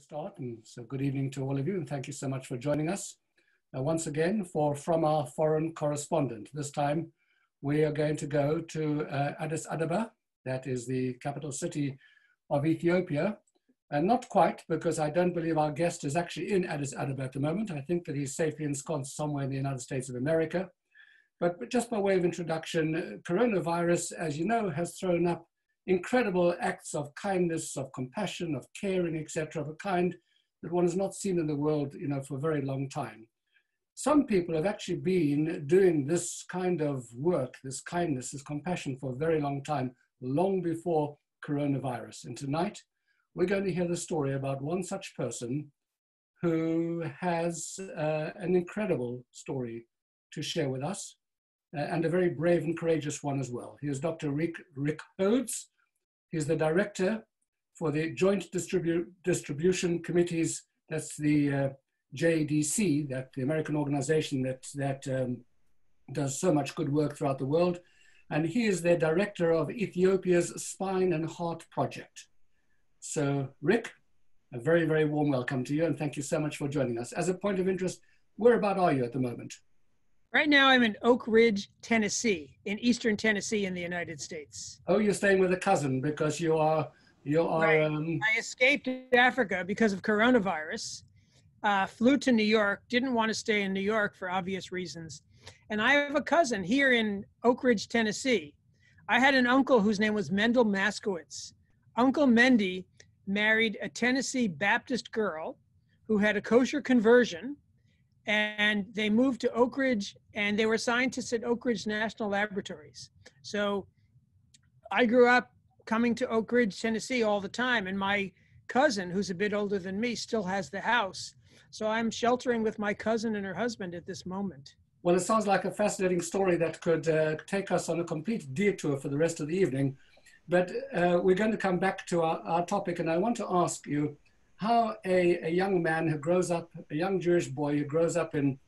start, and so good evening to all of you, and thank you so much for joining us uh, once again for From Our Foreign Correspondent. This time we are going to go to uh, Addis Ababa, that is the capital city of Ethiopia, and not quite because I don't believe our guest is actually in Addis Ababa at the moment. I think that he's safely ensconced somewhere in the United States of America. But, but just by way of introduction, coronavirus, as you know, has thrown up incredible acts of kindness, of compassion, of caring, etc., of a kind that one has not seen in the world, you know, for a very long time. Some people have actually been doing this kind of work, this kindness, this compassion for a very long time, long before coronavirus. And tonight, we're going to hear the story about one such person who has uh, an incredible story to share with us, uh, and a very brave and courageous one as well. He is Dr. Rick, Rick Hodes, He's the director for the Joint Distribu Distribution Committees. That's the uh, JDC, that the American organization that, that um, does so much good work throughout the world. And he is the director of Ethiopia's Spine and Heart Project. So, Rick, a very, very warm welcome to you, and thank you so much for joining us. As a point of interest, whereabout are you at the moment? Right now, I'm in Oak Ridge, Tennessee, in eastern Tennessee, in the United States. Oh, you're staying with a cousin because you are you are. Right. Um... I escaped Africa because of coronavirus. Uh, flew to New York. Didn't want to stay in New York for obvious reasons. And I have a cousin here in Oak Ridge, Tennessee. I had an uncle whose name was Mendel Maskowitz. Uncle Mendy married a Tennessee Baptist girl who had a kosher conversion and they moved to Oak Ridge and they were scientists at Oak Ridge National Laboratories. So I grew up coming to Oak Ridge, Tennessee all the time. And my cousin, who's a bit older than me, still has the house. So I'm sheltering with my cousin and her husband at this moment. Well, it sounds like a fascinating story that could uh, take us on a complete detour for the rest of the evening. But uh, we're going to come back to our, our topic, and I want to ask you how a, a young man who grows up, a young Jewish boy who grows up in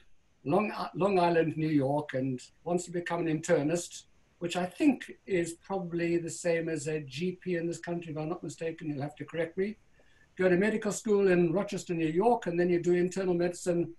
Long, Long Island, New York, and wants to become an internist, which I think is probably the same as a GP in this country, if I'm not mistaken, you'll have to correct me. Go to medical school in Rochester, New York, and then you do internal medicine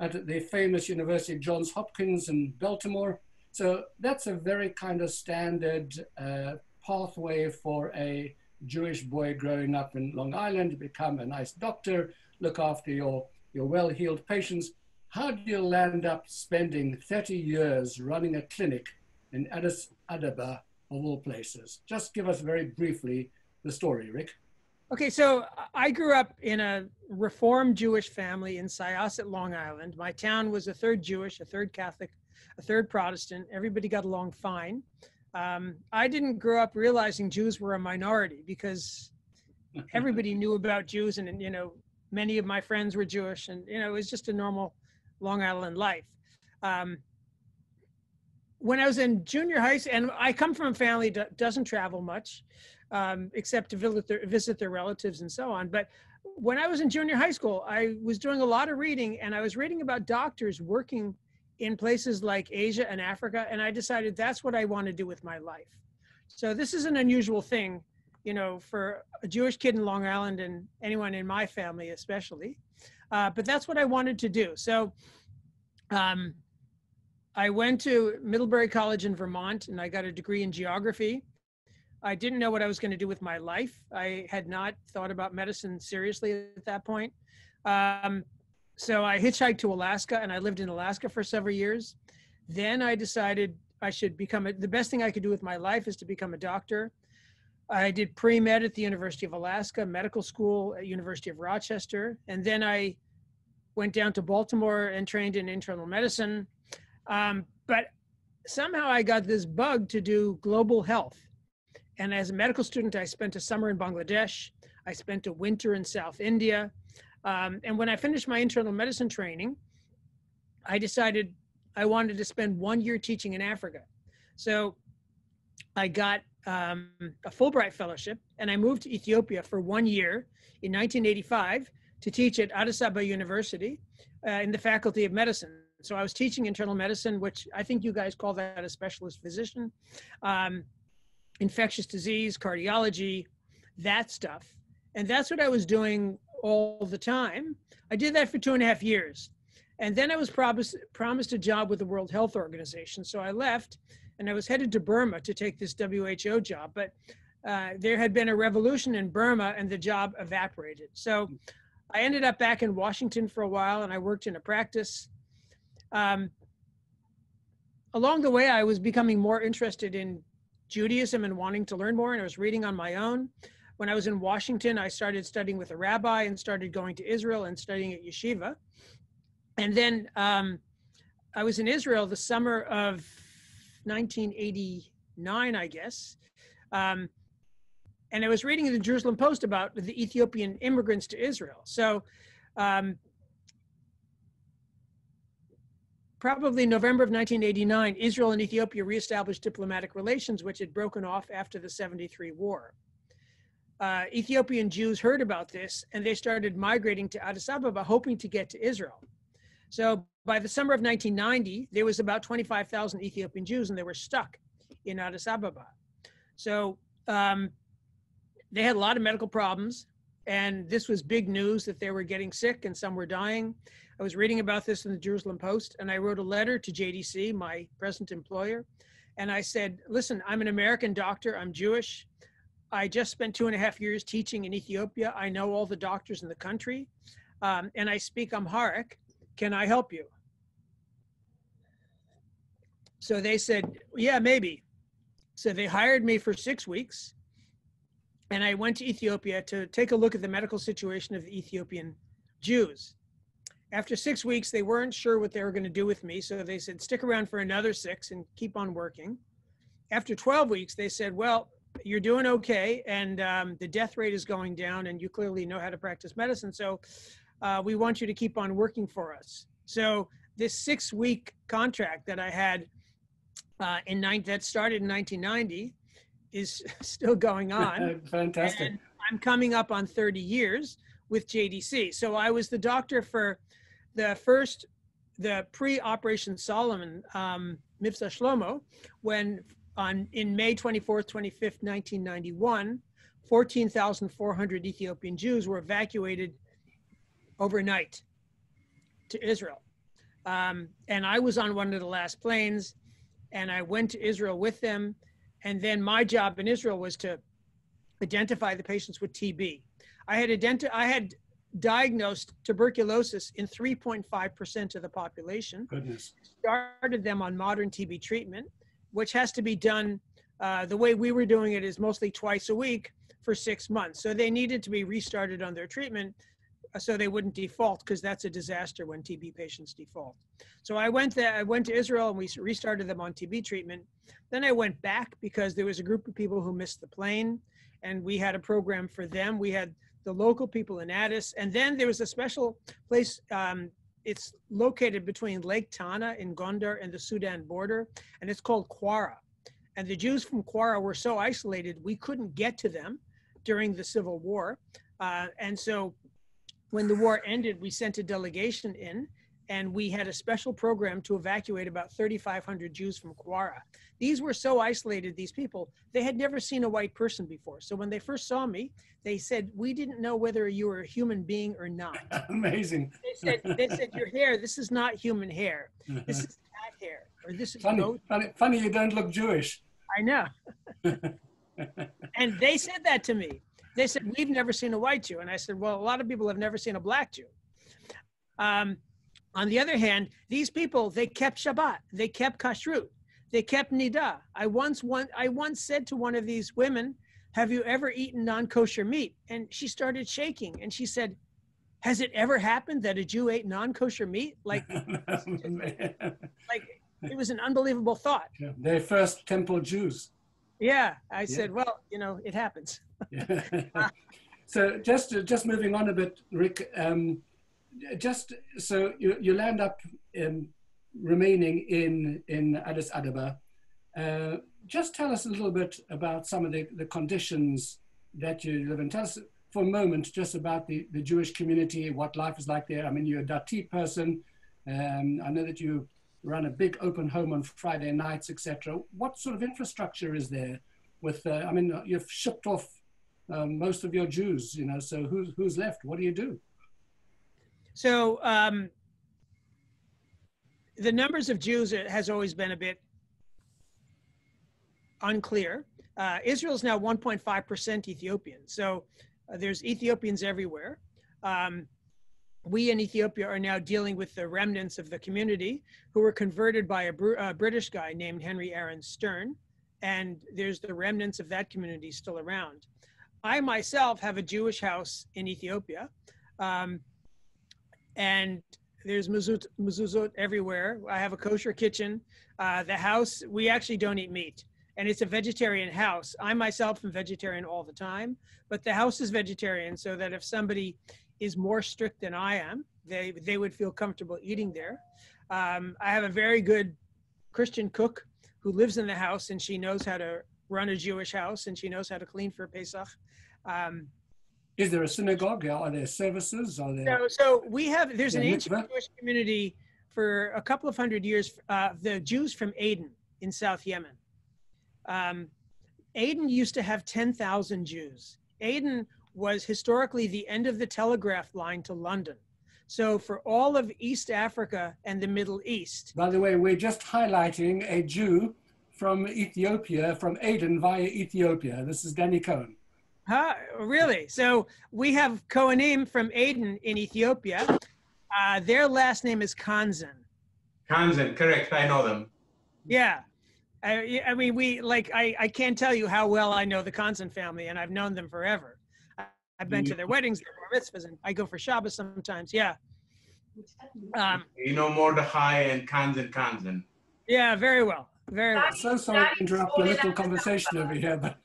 at the famous University of Johns Hopkins in Baltimore. So that's a very kind of standard uh, pathway for a Jewish boy growing up in Long Island to become a nice doctor, look after your, your well-heeled patients. How do you land up spending 30 years running a clinic in Addis Ababa, of all places? Just give us very briefly the story, Rick. Okay, so I grew up in a Reformed Jewish family in Syosset, Long Island. My town was a third Jewish, a third Catholic, a third Protestant. Everybody got along fine. Um, I didn't grow up realizing Jews were a minority because everybody knew about Jews, and you know, many of my friends were Jewish, and you know, it was just a normal Long Island life. Um, when I was in junior high school, and I come from a family that doesn't travel much, um, except to visit their, visit their relatives and so on. But when I was in junior high school, I was doing a lot of reading, and I was reading about doctors working in places like Asia and Africa, and I decided that's what I want to do with my life. So this is an unusual thing, you know, for a Jewish kid in Long Island and anyone in my family especially. Uh, but that's what I wanted to do. So um, I went to Middlebury College in Vermont and I got a degree in geography. I didn't know what I was going to do with my life. I had not thought about medicine seriously at that point. Um, so I hitchhiked to Alaska and I lived in Alaska for several years. Then I decided I should become a, the best thing I could do with my life is to become a doctor. I did pre med at the University of Alaska, medical school at University of Rochester, and then I went down to Baltimore and trained in internal medicine. Um, but somehow I got this bug to do global health. And as a medical student, I spent a summer in Bangladesh. I spent a winter in South India. Um, and when I finished my internal medicine training, I decided I wanted to spend one year teaching in Africa. So I got um, a Fulbright fellowship and I moved to Ethiopia for one year in 1985 to teach at Addis Ababa University uh, in the Faculty of Medicine. So I was teaching internal medicine, which I think you guys call that a specialist physician, um, infectious disease, cardiology, that stuff. And that's what I was doing all the time. I did that for two and a half years. And then I was promised, promised a job with the World Health Organization. So I left and I was headed to Burma to take this WHO job. But uh, there had been a revolution in Burma and the job evaporated. So I ended up back in Washington for a while and I worked in a practice. Um, along the way, I was becoming more interested in Judaism and wanting to learn more, and I was reading on my own. When I was in Washington, I started studying with a rabbi and started going to Israel and studying at yeshiva. And then um, I was in Israel the summer of 1989, I guess. Um, and I was reading in the Jerusalem Post about the Ethiopian immigrants to Israel. So, um, probably November of 1989, Israel and Ethiopia reestablished diplomatic relations, which had broken off after the 73 war. Uh, Ethiopian Jews heard about this and they started migrating to Addis Ababa, hoping to get to Israel. So by the summer of 1990, there was about 25,000 Ethiopian Jews and they were stuck in Addis Ababa. So um, they had a lot of medical problems, and this was big news that they were getting sick and some were dying. I was reading about this in the Jerusalem Post, and I wrote a letter to JDC, my present employer, and I said, Listen, I'm an American doctor, I'm Jewish. I just spent two and a half years teaching in Ethiopia. I know all the doctors in the country, um, and I speak Amharic. Can I help you? So they said, Yeah, maybe. So they hired me for six weeks and I went to Ethiopia to take a look at the medical situation of the Ethiopian Jews. After six weeks, they weren't sure what they were going to do with me, so they said, stick around for another six and keep on working. After 12 weeks, they said, well, you're doing okay, and um, the death rate is going down, and you clearly know how to practice medicine, so uh, we want you to keep on working for us. So this six-week contract that I had uh, in nine, that started in 1990 is still going on. Fantastic. And I'm coming up on 30 years with JDC. So I was the doctor for the first, the pre-Operation Solomon um, Mivtza Shlomo, when on in May 24th, 25th, 1991, 14,400 Ethiopian Jews were evacuated overnight to Israel. Um, and I was on one of the last planes, and I went to Israel with them and then my job in Israel was to identify the patients with TB. I had identi- I had diagnosed tuberculosis in 3.5% of the population. Goodness. Started them on modern TB treatment, which has to be done uh, the way we were doing it is mostly twice a week for six months. So they needed to be restarted on their treatment so they wouldn't default because that's a disaster when TB patients default. So I went there, I went to Israel and we restarted them on TB treatment. Then I went back because there was a group of people who missed the plane and we had a program for them. We had the local people in Addis and then there was a special place um, it's located between Lake Tana in Gondar and the Sudan border and it's called Quara. And the Jews from Quara were so isolated we couldn't get to them during the civil war. Uh, and so when the war ended, we sent a delegation in and we had a special program to evacuate about 3,500 Jews from Quara. These were so isolated, these people, they had never seen a white person before. So when they first saw me, they said, We didn't know whether you were a human being or not. Amazing. They said, they said Your hair, this is not human hair. This is cat hair. Or this is funny, goat. funny, funny, you don't look Jewish. I know. and they said that to me. They said, We've never seen a white Jew. And I said, Well, a lot of people have never seen a black Jew. Um, on the other hand, these people, they kept Shabbat, they kept Kashrut, they kept Nida. I once, one, I once said to one of these women, Have you ever eaten non kosher meat? And she started shaking and she said, Has it ever happened that a Jew ate non kosher meat? Like, like it was an unbelievable thought. Yeah, they're first temple Jews. Yeah, I said, well, you know, it happens. so just just moving on a bit, Rick. Um, just so you, you land up um, remaining in in Addis Ababa. Uh, just tell us a little bit about some of the, the conditions that you live in. Tell us for a moment just about the, the Jewish community, what life is like there. I mean, you're a Dati person. Um, I know that you run a big open home on Friday nights, etc. What sort of infrastructure is there? With uh, I mean, you've shipped off um, most of your Jews, you know, so who's, who's left? What do you do? So um, the numbers of Jews has always been a bit unclear. Uh, Israel is now 1.5% Ethiopian. So uh, there's Ethiopians everywhere. Um, we in Ethiopia are now dealing with the remnants of the community who were converted by a, a British guy named Henry Aaron Stern. And there's the remnants of that community still around. I myself have a Jewish house in Ethiopia. Um, and there's mezuzot everywhere. I have a kosher kitchen. Uh, the house, we actually don't eat meat and it's a vegetarian house. I myself am vegetarian all the time, but the house is vegetarian so that if somebody is more strict than I am, they, they would feel comfortable eating there. Um, I have a very good Christian cook who lives in the house and she knows how to run a Jewish house and she knows how to clean for Pesach. Um, is there a synagogue? Are there services? Are there? So, so we have. There's an ancient Jewish community for a couple of hundred years. Uh, the Jews from Aden in South Yemen. Um, Aden used to have 10,000 Jews. Aden was historically the end of the telegraph line to London. So for all of East Africa and the Middle East. By the way, we're just highlighting a Jew from Ethiopia, from Aden via Ethiopia. This is Danny Cohen. Huh, really? So we have Kohanim from Aden in Ethiopia. Uh, their last name is Kanzen. Kanzen, correct. I know them. Yeah. I, I mean, we like, I, I can't tell you how well I know the Kanzen family, and I've known them forever. I, have been to their weddings, their bar mitzvahs, and I go for Shabbos sometimes. Yeah. Um, you know Mordechai and Kanzen Kanzen. Yeah, very well. Very well. So sorry to interrupt your little conversation over here, but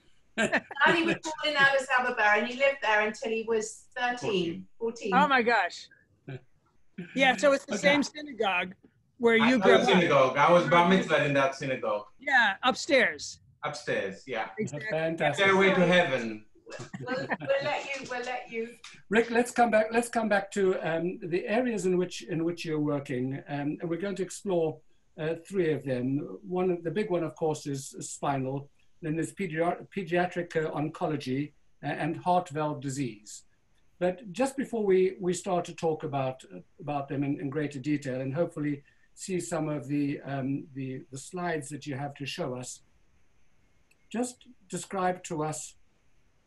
Danny was born in Addis Ababa and he lived there until he was 13, 14. Oh my gosh. Yeah, so it's the okay. same synagogue where you grew up. synagogue. I was bar mitzvah in that synagogue. Yeah, upstairs. Upstairs, yeah. Exactly. Fantastic. Stairway to heaven. we'll, we'll, let you. We'll let you. Rick, let's come back. Let's come back to um, the areas in which in which you're working, um, and we're going to explore uh, three of them. One, of the big one, of course, is spinal. Then there's pediatric, pediatric uh, oncology uh, and heart valve disease. But just before we, we start to talk about, about them in, in greater detail and hopefully see some of the, um, the, the slides that you have to show us, just describe to us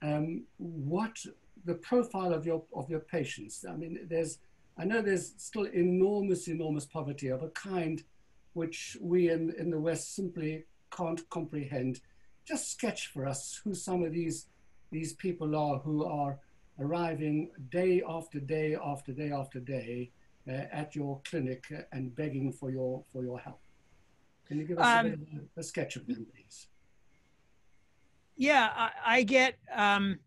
um, what the profile of your, of your patients. I mean, there's, I know there's still enormous, enormous poverty of a kind which we in, in the West simply can't comprehend just sketch for us who some of these, these people are who are arriving day after day after day after day uh, at your clinic and begging for your, for your help. Can you give us um, a, a, sketch of them, please? Yeah, I, I get um,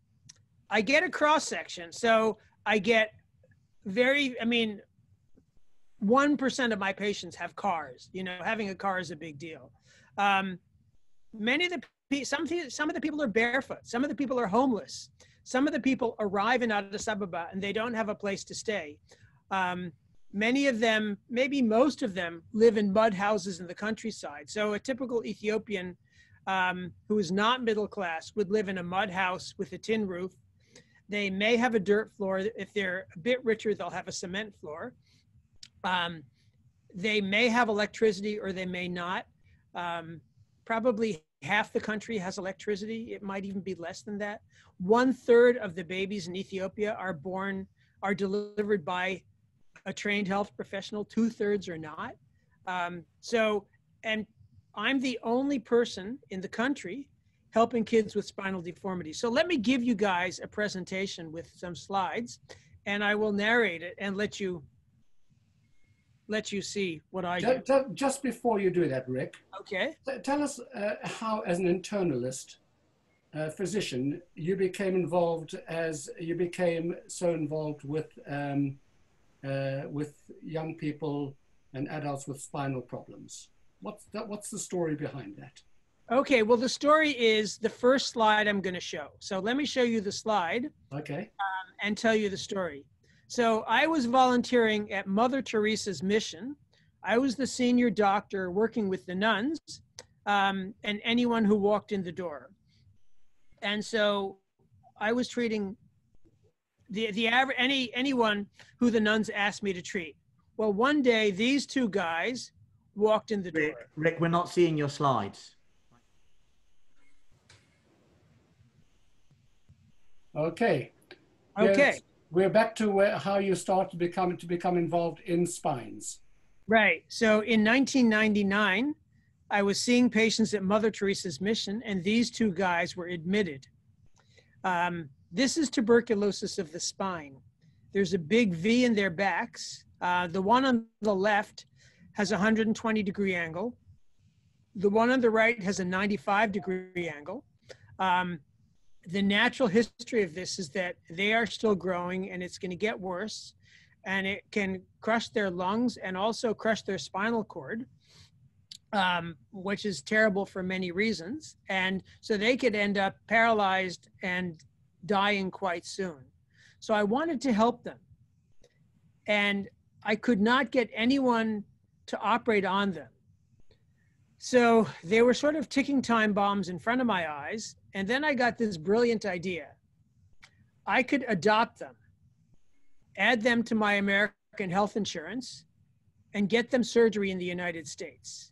I get a cross section. So I get very, I mean, one percent of my patients have cars. You know, having a car is a big deal. Um, many of the some some of the people are barefoot. Some of the people are homeless. Some of the people arrive in Addis Ababa and they don't have a place to stay. Um, many of them, maybe most of them, live in mud houses in the countryside. So a typical Ethiopian um, who is not middle class would live in a mud house with a tin roof. They may have a dirt floor. If they're a bit richer, they'll have a cement floor. Um, they may have electricity or they may not. Um, probably half the country has electricity. It might even be less than that. One third of the babies in Ethiopia are born, are delivered by a trained health professional. Two thirds are not. Um, so, and I'm the only person in the country helping kids with spinal deformity. So let me give you guys a presentation with some slides and I will narrate it and let you let you see what I just, do. Just before you do that, Rick. Okay. Tell us uh, how, as an internalist uh, physician, you became involved as you became so involved with um, uh, with young people and adults with spinal problems. What's that, What's the story behind that? Okay. Well, the story is the first slide I'm going to show. So let me show you the slide. Okay. Um, and tell you the story. So I was volunteering at Mother Teresa's mission. I was the senior doctor working with the nuns um, and anyone who walked in the door. And so I was treating the the average any anyone who the nuns asked me to treat. Well, one day these two guys walked in the door. Rick, Rick, we're not seeing your slides. Okay. Okay. Yes, we're back to where, how you start to become to become involved in spines. Right. So in 1999, I was seeing patients at Mother Teresa's mission, and these two guys were admitted. Um, this is tuberculosis of the spine. There's a big V in their backs. Uh, the one on the left has a 120 degree angle. The one on the right has a 95 degree angle. Um, the natural history of this is that they are still growing and it's going to get worse and it can crush their lungs and also crush their spinal cord um, which is terrible for many reasons. And so they could end up paralyzed and dying quite soon. So i wanted to help them. And i could not get anyone to operate on them. So they were sort of ticking time bombs in front of my eyes and then I got this brilliant idea. I could adopt them, add them to my American health insurance, and get them surgery in the United States.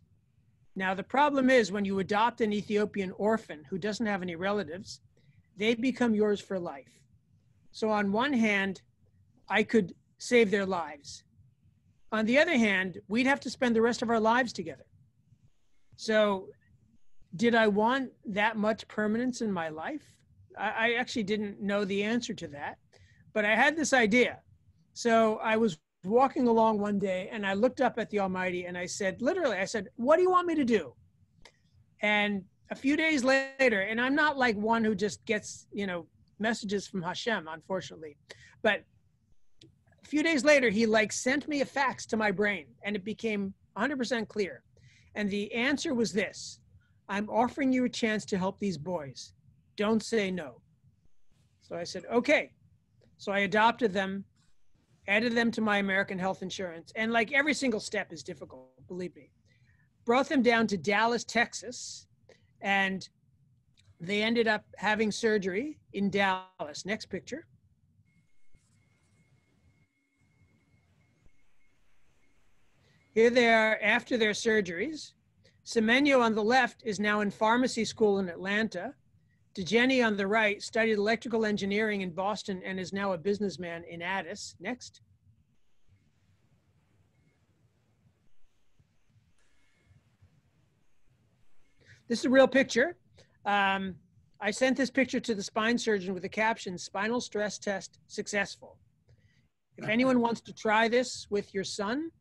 Now, the problem is when you adopt an Ethiopian orphan who doesn't have any relatives, they become yours for life. So, on one hand, I could save their lives. On the other hand, we'd have to spend the rest of our lives together. So, did I want that much permanence in my life? I, I actually didn't know the answer to that, but I had this idea. So I was walking along one day and I looked up at the Almighty and I said, literally, I said, What do you want me to do? And a few days later, and I'm not like one who just gets, you know, messages from Hashem, unfortunately, but a few days later, he like sent me a fax to my brain and it became 100% clear. And the answer was this I'm offering you a chance to help these boys. Don't say no. So I said, okay. So I adopted them, added them to my American health insurance. And like every single step is difficult, believe me. Brought them down to Dallas, Texas, and they ended up having surgery in Dallas. Next picture. Here they are after their surgeries. Semenyo on the left is now in pharmacy school in Atlanta. Dejeni on the right studied electrical engineering in Boston and is now a businessman in Addis. Next. This is a real picture. Um, I sent this picture to the spine surgeon with the caption, spinal stress test successful. If anyone wants to try this with your son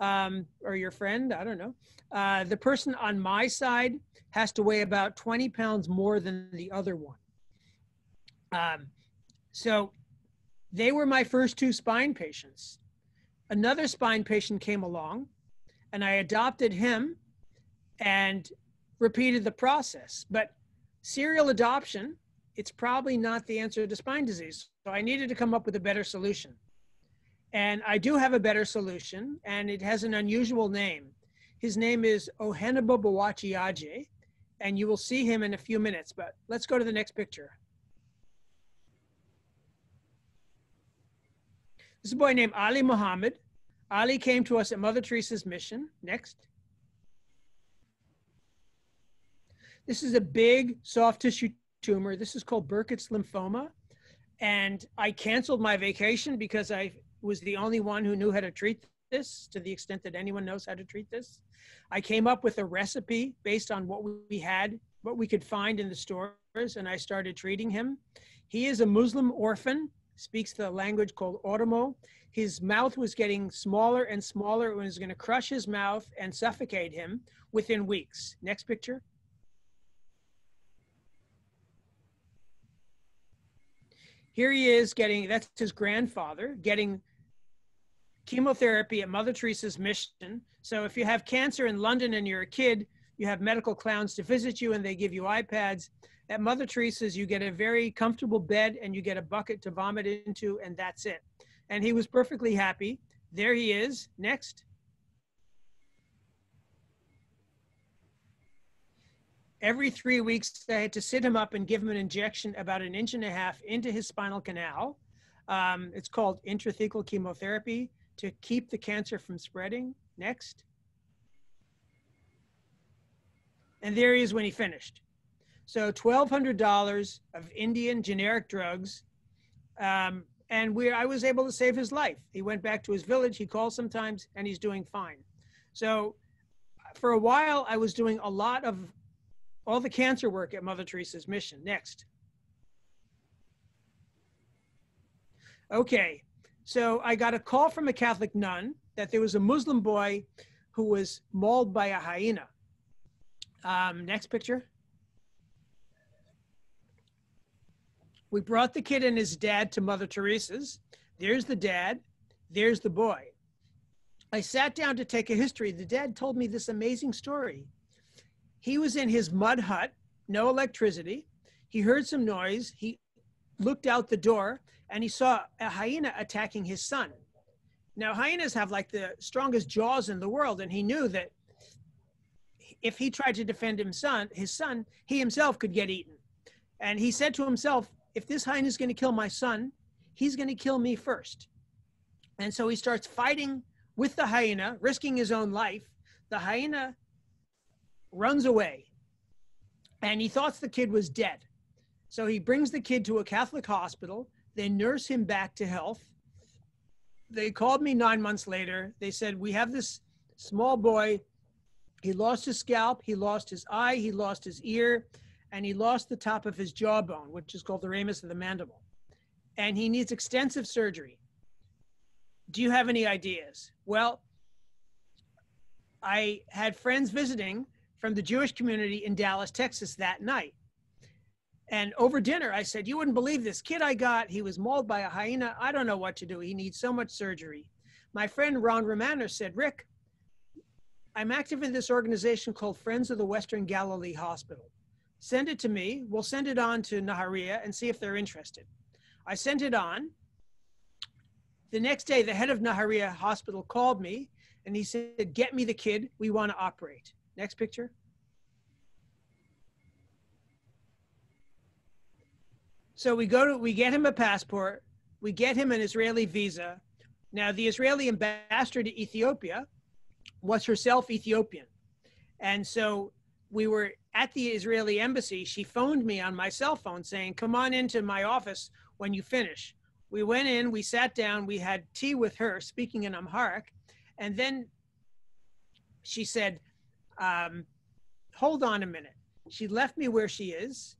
um, or your friend, I don't know, uh, the person on my side has to weigh about 20 pounds more than the other one. Um, so they were my first two spine patients. Another spine patient came along and I adopted him and repeated the process. But serial adoption, it's probably not the answer to spine disease. So I needed to come up with a better solution. And I do have a better solution, and it has an unusual name. His name is Oheneba Boachie and you will see him in a few minutes, but let's go to the next picture. This is a boy named Ali Muhammad. Ali came to us at Mother Teresa's mission. Next. This is a big soft tissue tumor. This is called Burkitt's lymphoma. And I canceled my vacation because I was the only one who knew how to treat this to the extent that anyone knows how to treat this. I came up with a recipe based on what we had, what we could find in the stores, and I started treating him. He is a Muslim orphan, speaks the language called Oromo. His mouth was getting smaller and smaller. It was going to crush his mouth and suffocate him within weeks. Next picture. Here he is getting, that's his grandfather, getting chemotherapy at Mother Teresa's mission. So if you have cancer in London and you're a kid, you have medical clowns to visit you and they give you iPads. At Mother Teresa's, you get a very comfortable bed and you get a bucket to vomit into, and that's it. And he was perfectly happy. There he is. Next. Every three weeks, I had to sit him up and give him an injection about an inch and a half into his spinal canal. Um, it's called intrathecal chemotherapy to keep the cancer from spreading. Next. And there he is when he finished. So $1,200 of Indian generic drugs. Um, and we, I was able to save his life. He went back to his village. He calls sometimes and he's doing fine. So for a while, I was doing a lot of all the cancer work at Mother Teresa's mission. Next. Okay, so I got a call from a Catholic nun that there was a Muslim boy who was mauled by a hyena. Um, next picture. We brought the kid and his dad to Mother Teresa's. There's the dad. There's the boy. I sat down to take a history. The dad told me this amazing story. He was in his mud hut, no electricity. He heard some noise. He looked out the door and he saw a hyena attacking his son. Now, hyenas have like the strongest jaws in the world, and he knew that if he tried to defend his son, his son, he himself could get eaten. And he said to himself, if this hyena is going to kill my son, he's going to kill me first. And so he starts fighting with the hyena, risking his own life. The hyena runs away and he thought the kid was dead. So he brings the kid to a Catholic hospital. They nurse him back to health. They called me nine months later. They said, We have this small boy. He lost his scalp, he lost his eye, he lost his ear, and he lost the top of his jawbone, which is called the ramus of the mandible. And he needs extensive surgery. Do you have any ideas? Well, I had friends visiting from the Jewish community in Dallas, Texas that night. And over dinner, I said, You wouldn't believe this kid I got. He was mauled by a hyena. I don't know what to do. He needs so much surgery. My friend Ron Romano said, Rick, I'm active in this organization called Friends of the Western Galilee Hospital. Send it to me. We'll send it on to Nahariya and see if they're interested. I sent it on. The next day, the head of Nahariya Hospital called me and he said, Get me the kid. We want to operate. Next picture. So we go to, we get him a passport, we get him an Israeli visa. Now, the Israeli ambassador to Ethiopia was herself Ethiopian. And so we were at the Israeli embassy. She phoned me on my cell phone saying, Come on into my office when you finish. We went in, we sat down, we had tea with her, speaking in Amharic. And then she said, um, hold on a minute. She left me where she is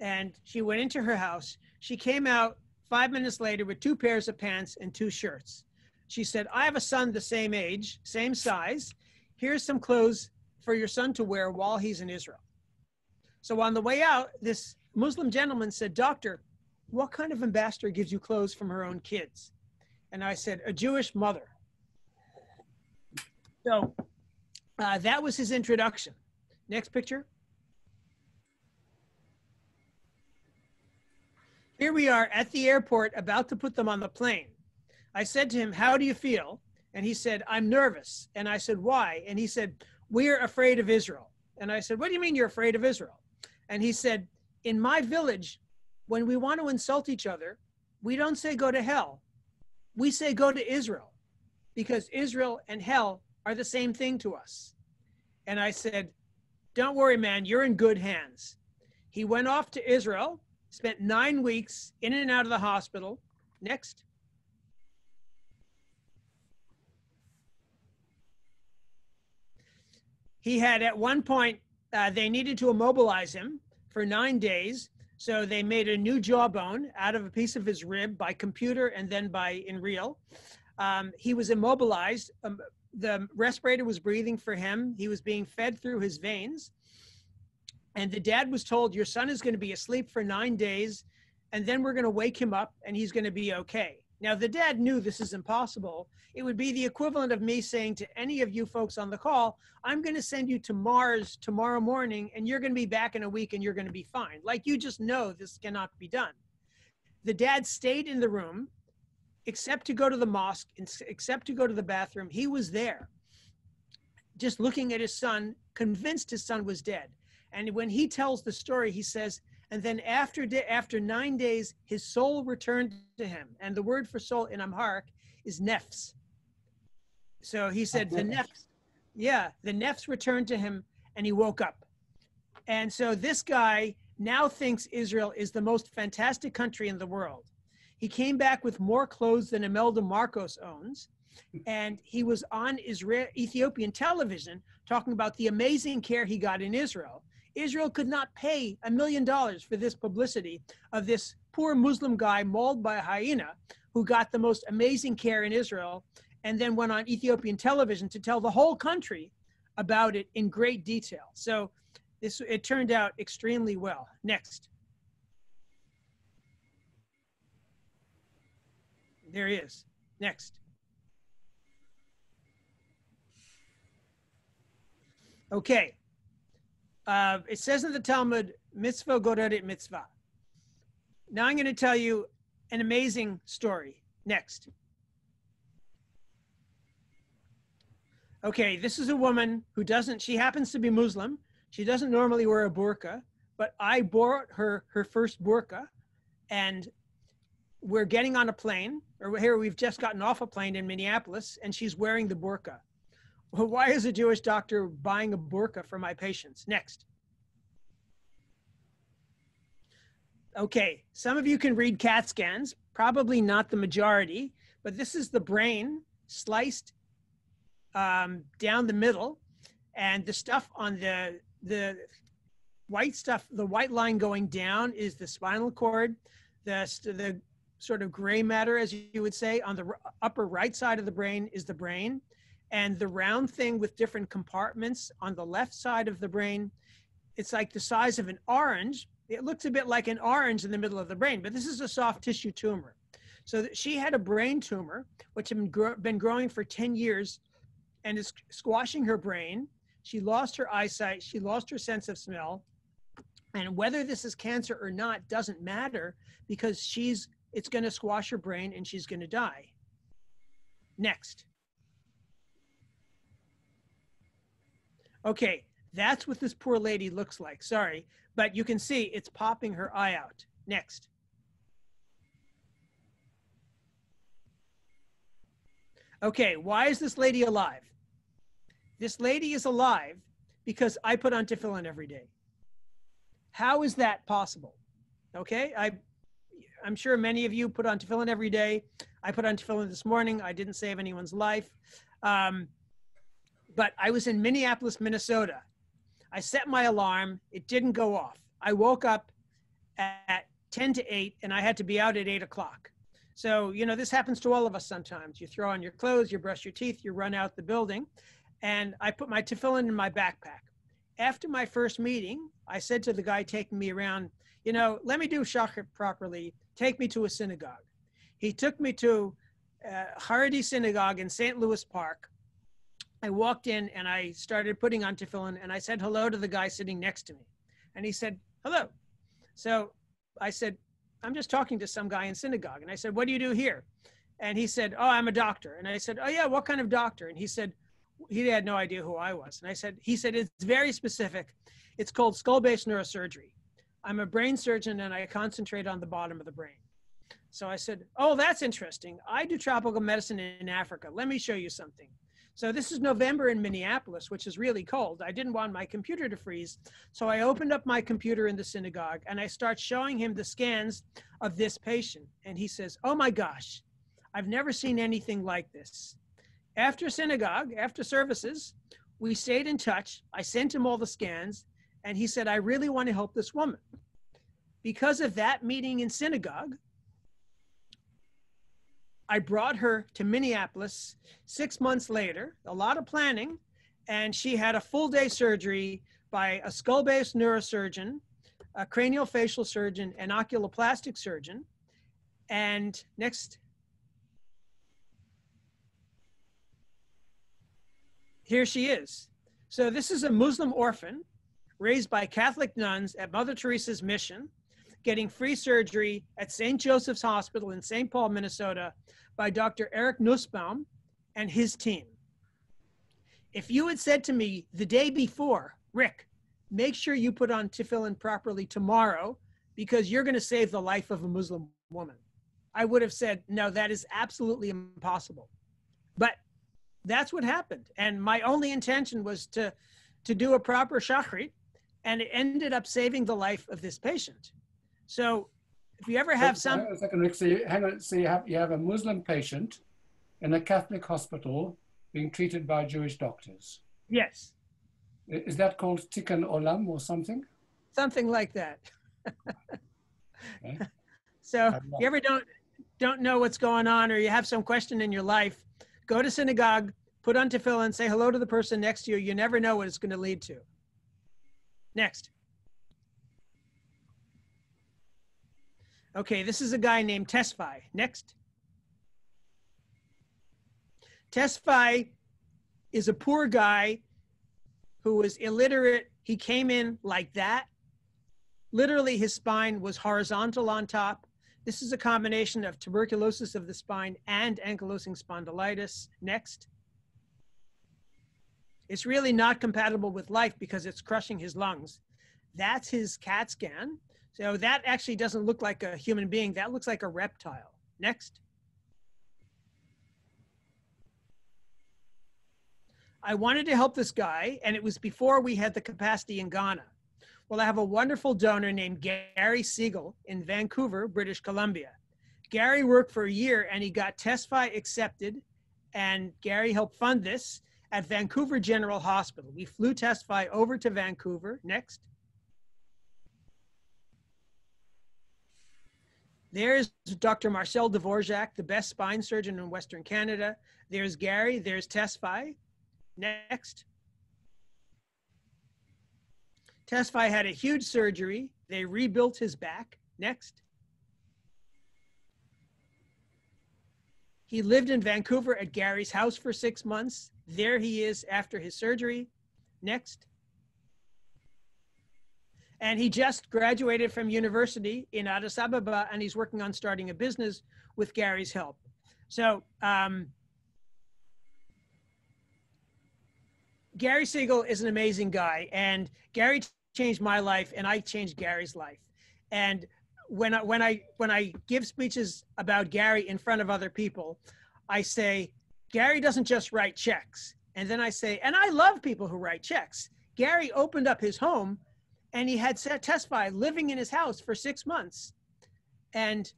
and she went into her house. She came out five minutes later with two pairs of pants and two shirts. She said, I have a son the same age, same size. Here's some clothes for your son to wear while he's in Israel. So on the way out, this Muslim gentleman said, Doctor, what kind of ambassador gives you clothes from her own kids? And I said, A Jewish mother. So uh, that was his introduction. Next picture. Here we are at the airport about to put them on the plane. I said to him, How do you feel? And he said, I'm nervous. And I said, Why? And he said, We're afraid of Israel. And I said, What do you mean you're afraid of Israel? And he said, In my village, when we want to insult each other, we don't say go to hell. We say go to Israel because Israel and hell are the same thing to us. And I said, Don't worry, man, you're in good hands. He went off to Israel, spent nine weeks in and out of the hospital. Next. He had at one point, uh, they needed to immobilize him for nine days. So they made a new jawbone out of a piece of his rib by computer and then by in real. Um, he was immobilized. Um, the respirator was breathing for him. He was being fed through his veins. And the dad was told, Your son is going to be asleep for nine days, and then we're going to wake him up and he's going to be okay. Now, the dad knew this is impossible. It would be the equivalent of me saying to any of you folks on the call, I'm going to send you to Mars tomorrow morning, and you're going to be back in a week and you're going to be fine. Like you just know this cannot be done. The dad stayed in the room except to go to the mosque, except to go to the bathroom. He was there, just looking at his son, convinced his son was dead. And when he tells the story, he says, and then after day, after nine days, his soul returned to him. And the word for soul in Amharic is nefs. So he oh, said the nefs, yeah, the nefs returned to him and he woke up. And so this guy now thinks Israel is the most fantastic country in the world. He came back with more clothes than Imelda Marcos owns. And he was on Israel, Ethiopian television talking about the amazing care he got in Israel. Israel could not pay a million dollars for this publicity of this poor Muslim guy mauled by a hyena who got the most amazing care in Israel and then went on Ethiopian television to tell the whole country about it in great detail. So this it turned out extremely well. Next. There he is. Next. Okay. Uh, it says in the Talmud, mitzvah gorerit mitzvah. Now I'm going to tell you an amazing story. Next. Okay, this is a woman who doesn't, she happens to be Muslim. She doesn't normally wear a burqa, but I bought her her first burqa and we're getting on a plane, or here we've just gotten off a plane in Minneapolis, and she's wearing the burqa. Why is a Jewish doctor buying a burqa for my patients? Next. Okay, some of you can read CAT scans, probably not the majority, but this is the brain sliced um, down the middle, and the stuff on the the white stuff, the white line going down is the spinal cord. The the sort of gray matter, as you would say, on the upper right side of the brain is the brain. And the round thing with different compartments on the left side of the brain, it's like the size of an orange. It looks a bit like an orange in the middle of the brain, but this is a soft tissue tumor. So she had a brain tumor, which had been, gro- been growing for 10 years and is squashing her brain. She lost her eyesight, she lost her sense of smell. And whether this is cancer or not doesn't matter because she's it's going to squash her brain and she's going to die. Next. Okay, that's what this poor lady looks like. Sorry, but you can see it's popping her eye out. Next. Okay, why is this lady alive? This lady is alive because I put on tefillin every day. How is that possible? Okay, I I'm sure many of you put on tefillin every day. I put on tefillin this morning. I didn't save anyone's life. Um, but I was in Minneapolis, Minnesota. I set my alarm. It didn't go off. I woke up at 10 to 8 and I had to be out at 8 o'clock. So, you know, this happens to all of us sometimes. You throw on your clothes, you brush your teeth, you run out the building. And I put my tefillin in my backpack. After my first meeting, I said to the guy taking me around, you know, let me do shachar properly take me to a synagogue. He took me to a Haredi synagogue in St. Louis Park. I walked in and I started putting on tefillin and I said hello to the guy sitting next to me. And he said, hello. So I said, I'm just talking to some guy in synagogue. And I said, what do you do here? And he said, oh, I'm a doctor. And I said, oh yeah, what kind of doctor? And he said, he had no idea who I was. And I said, he said, it's very specific. It's called skull-base neurosurgery. I'm a brain surgeon and I concentrate on the bottom of the brain. So I said, Oh, that's interesting. I do tropical medicine in Africa. Let me show you something. So this is November in Minneapolis, which is really cold. I didn't want my computer to freeze. So I opened up my computer in the synagogue and I start showing him the scans of this patient. And he says, Oh my gosh, I've never seen anything like this. After synagogue, after services, we stayed in touch. I sent him all the scans and he said, I really want to help this woman. Because of that meeting in synagogue, I brought her to Minneapolis six months later, a lot of planning, and she had a full day surgery by a skull base neurosurgeon, a cranial facial surgeon, an oculoplastic surgeon. And next. Here she is. So this is a Muslim orphan raised by Catholic nuns at Mother Teresa's mission, getting free surgery at St. Joseph's Hospital in St. Paul, Minnesota, by Dr. Eric Nussbaum and his team. If you had said to me the day before, Rick, make sure you put on tefillin properly tomorrow because you're going to save the life of a Muslim woman. I would have said, no, that is absolutely impossible. But that's what happened. And my only intention was to, to do a proper shachrit, and it ended up saving the life of this patient. So if you ever have uh, some. Hang on a second, Rick. So you, hang on. So you have, you have a Muslim patient in a Catholic hospital being treated by Jewish doctors. Yes. Is that called tikkun olam or something? Something like that. okay. So if you ever don't don't know what's going on or you have some question in your life, go to synagogue, put on tefillin, say hello to the person next to you. You never know what it's going to lead to. Next. Okay, this is a guy named Tesfai. Next. Tesfai is a poor guy who was illiterate. He came in like that. Literally, his spine was horizontal on top. This is a combination of tuberculosis of the spine and ankylosing spondylitis. Next. It's really not compatible with life because it's crushing his lungs. That's his CAT scan. So that actually doesn't look like a human being. That looks like a reptile. Next. I wanted to help this guy, and it was before we had the capacity in Ghana. Well, I have a wonderful donor named Gary Siegel in Vancouver, British Columbia. Gary worked for a year and he got Tesfai accepted, and Gary helped fund this at Vancouver General Hospital. We flew Tesfai over to Vancouver. Next. There's Dr. Marcel Dvorak, the best spine surgeon in Western Canada. There's Gary. There's Tesfai. Next. Tesfai had a huge surgery. They rebuilt his back. Next. He lived in Vancouver at Gary's house for six months. There he is after his surgery. Next. And he just graduated from university in Addis Ababa and he's working on starting a business with Gary's help. So um, Gary Siegel is an amazing guy, and Gary changed my life, and I changed Gary's life. And when I, when I when I give speeches about Gary in front of other people, I say Gary doesn't just write checks, and then I say, and I love people who write checks. Gary opened up his home, and he had Tesfai living in his house for six months, and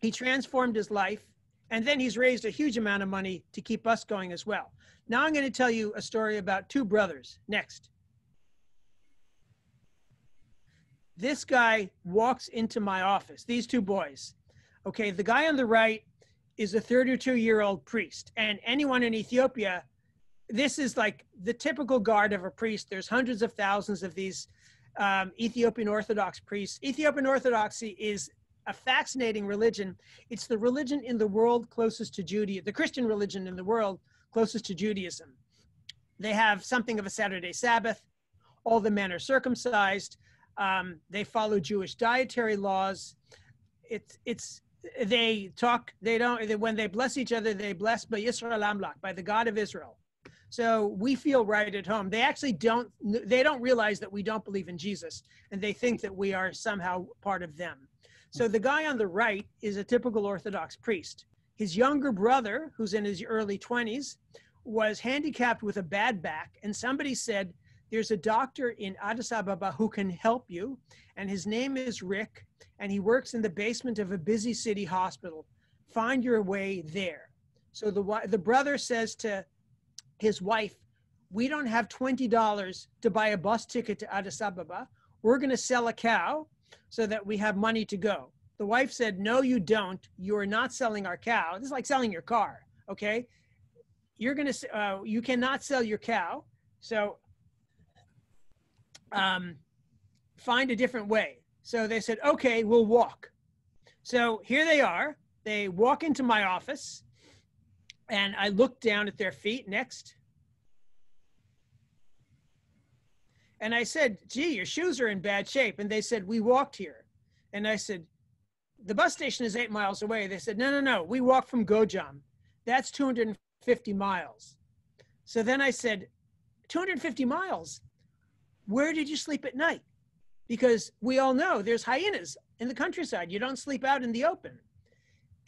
he transformed his life, and then he's raised a huge amount of money to keep us going as well. Now I'm going to tell you a story about two brothers. Next. This guy walks into my office, these two boys. Okay, the guy on the right is a 32 year old priest. And anyone in Ethiopia, this is like the typical guard of a priest. There's hundreds of thousands of these um, Ethiopian Orthodox priests. Ethiopian Orthodoxy is a fascinating religion. It's the religion in the world closest to Judaism, the Christian religion in the world closest to Judaism. They have something of a Saturday Sabbath. All the men are circumcised. Um, they follow Jewish dietary laws. It's it's they talk. They don't. They, when they bless each other, they bless by Yisrael Amlach, by the God of Israel. So we feel right at home. They actually don't. They don't realize that we don't believe in Jesus, and they think that we are somehow part of them. So the guy on the right is a typical Orthodox priest. His younger brother, who's in his early 20s, was handicapped with a bad back, and somebody said, There's a doctor in Addis Ababa who can help you, and his name is Rick, and he works in the basement of a busy city hospital. Find your way there. So the, the brother says to his wife, We don't have $20 to buy a bus ticket to Addis Ababa. We're going to sell a cow so that we have money to go. The wife said, No, you don't. You are not selling our cow. This is like selling your car. Okay. You're going to, uh, you cannot sell your cow. So um, find a different way. So they said, Okay, we'll walk. So here they are. They walk into my office and I looked down at their feet. Next. And I said, gee, your shoes are in bad shape. And they said, we walked here. And I said, the bus station is eight miles away. They said, no, no, no, we walked from Gojam. That's 250 miles. So then I said, 250 miles? where did you sleep at night? Because we all know there's hyenas in the countryside. You don't sleep out in the open.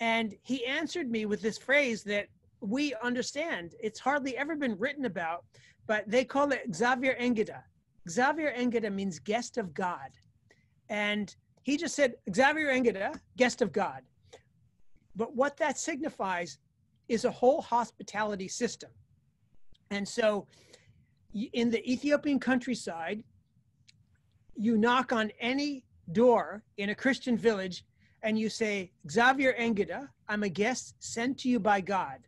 And he answered me with this phrase that we understand. It's hardly ever been written about, but they call it Xavier Engida. Xavier Engida means guest of God. And he just said, Xavier Engida, guest of God. But what that signifies is a whole hospitality system. And so in the Ethiopian countryside, you knock on any door in a Christian village and you say, Xavier Engida, I'm a guest sent to you by God.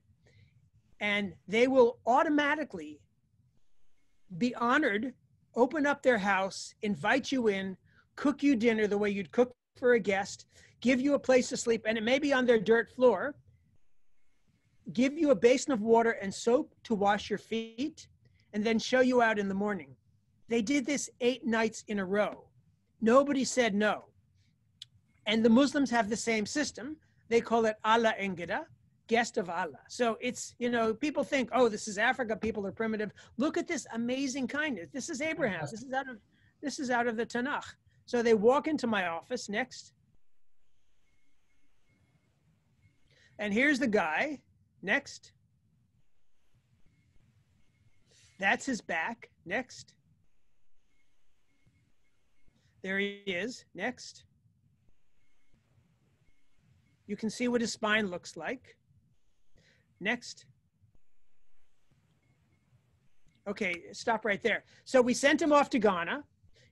And they will automatically be honored, open up their house, invite you in, cook you dinner the way you'd cook for a guest, give you a place to sleep, and it may be on their dirt floor, give you a basin of water and soap to wash your feet, and then show you out in the morning. They did this eight nights in a row. Nobody said no. And the Muslims have the same system. They call it Allah Engida, guest of Allah. So it's, you know, people think, oh, this is Africa, people are primitive. Look at this amazing kindness. This is Abraham. Uh-huh. This is out of this is out of the Tanakh. So they walk into my office next. And here's the guy. Next. That's his back. Next. There he is. Next. You can see what his spine looks like. Next. Okay, stop right there. So we sent him off to Ghana.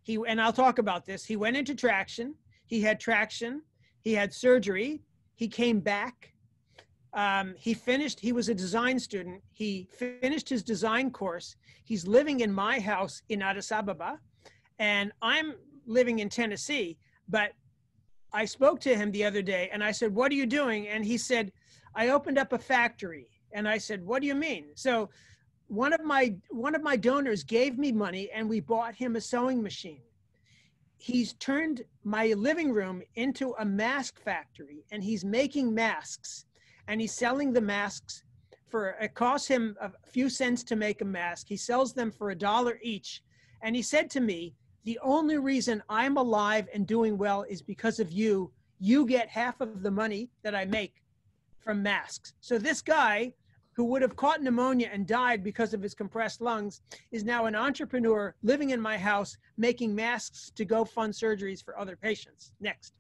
He and I'll talk about this. He went into traction. He had traction. He had surgery. He came back. Um, he finished. He was a design student. He finished his design course. He's living in my house in Addis Ababa, and I'm living in Tennessee. But I spoke to him the other day and I said, What are you doing? And he said, I opened up a factory. And I said, What do you mean? So one of my one of my donors gave me money and we bought him a sewing machine. He's turned my living room into a mask factory and he's making masks and he's selling the masks for it costs him a few cents to make a mask. He sells them for a dollar each. And he said to me, the only reason I'm alive and doing well is because of you. You get half of the money that I make from masks. So this guy who would have caught pneumonia and died because of his compressed lungs is now an entrepreneur living in my house making masks to go fund surgeries for other patients. Next.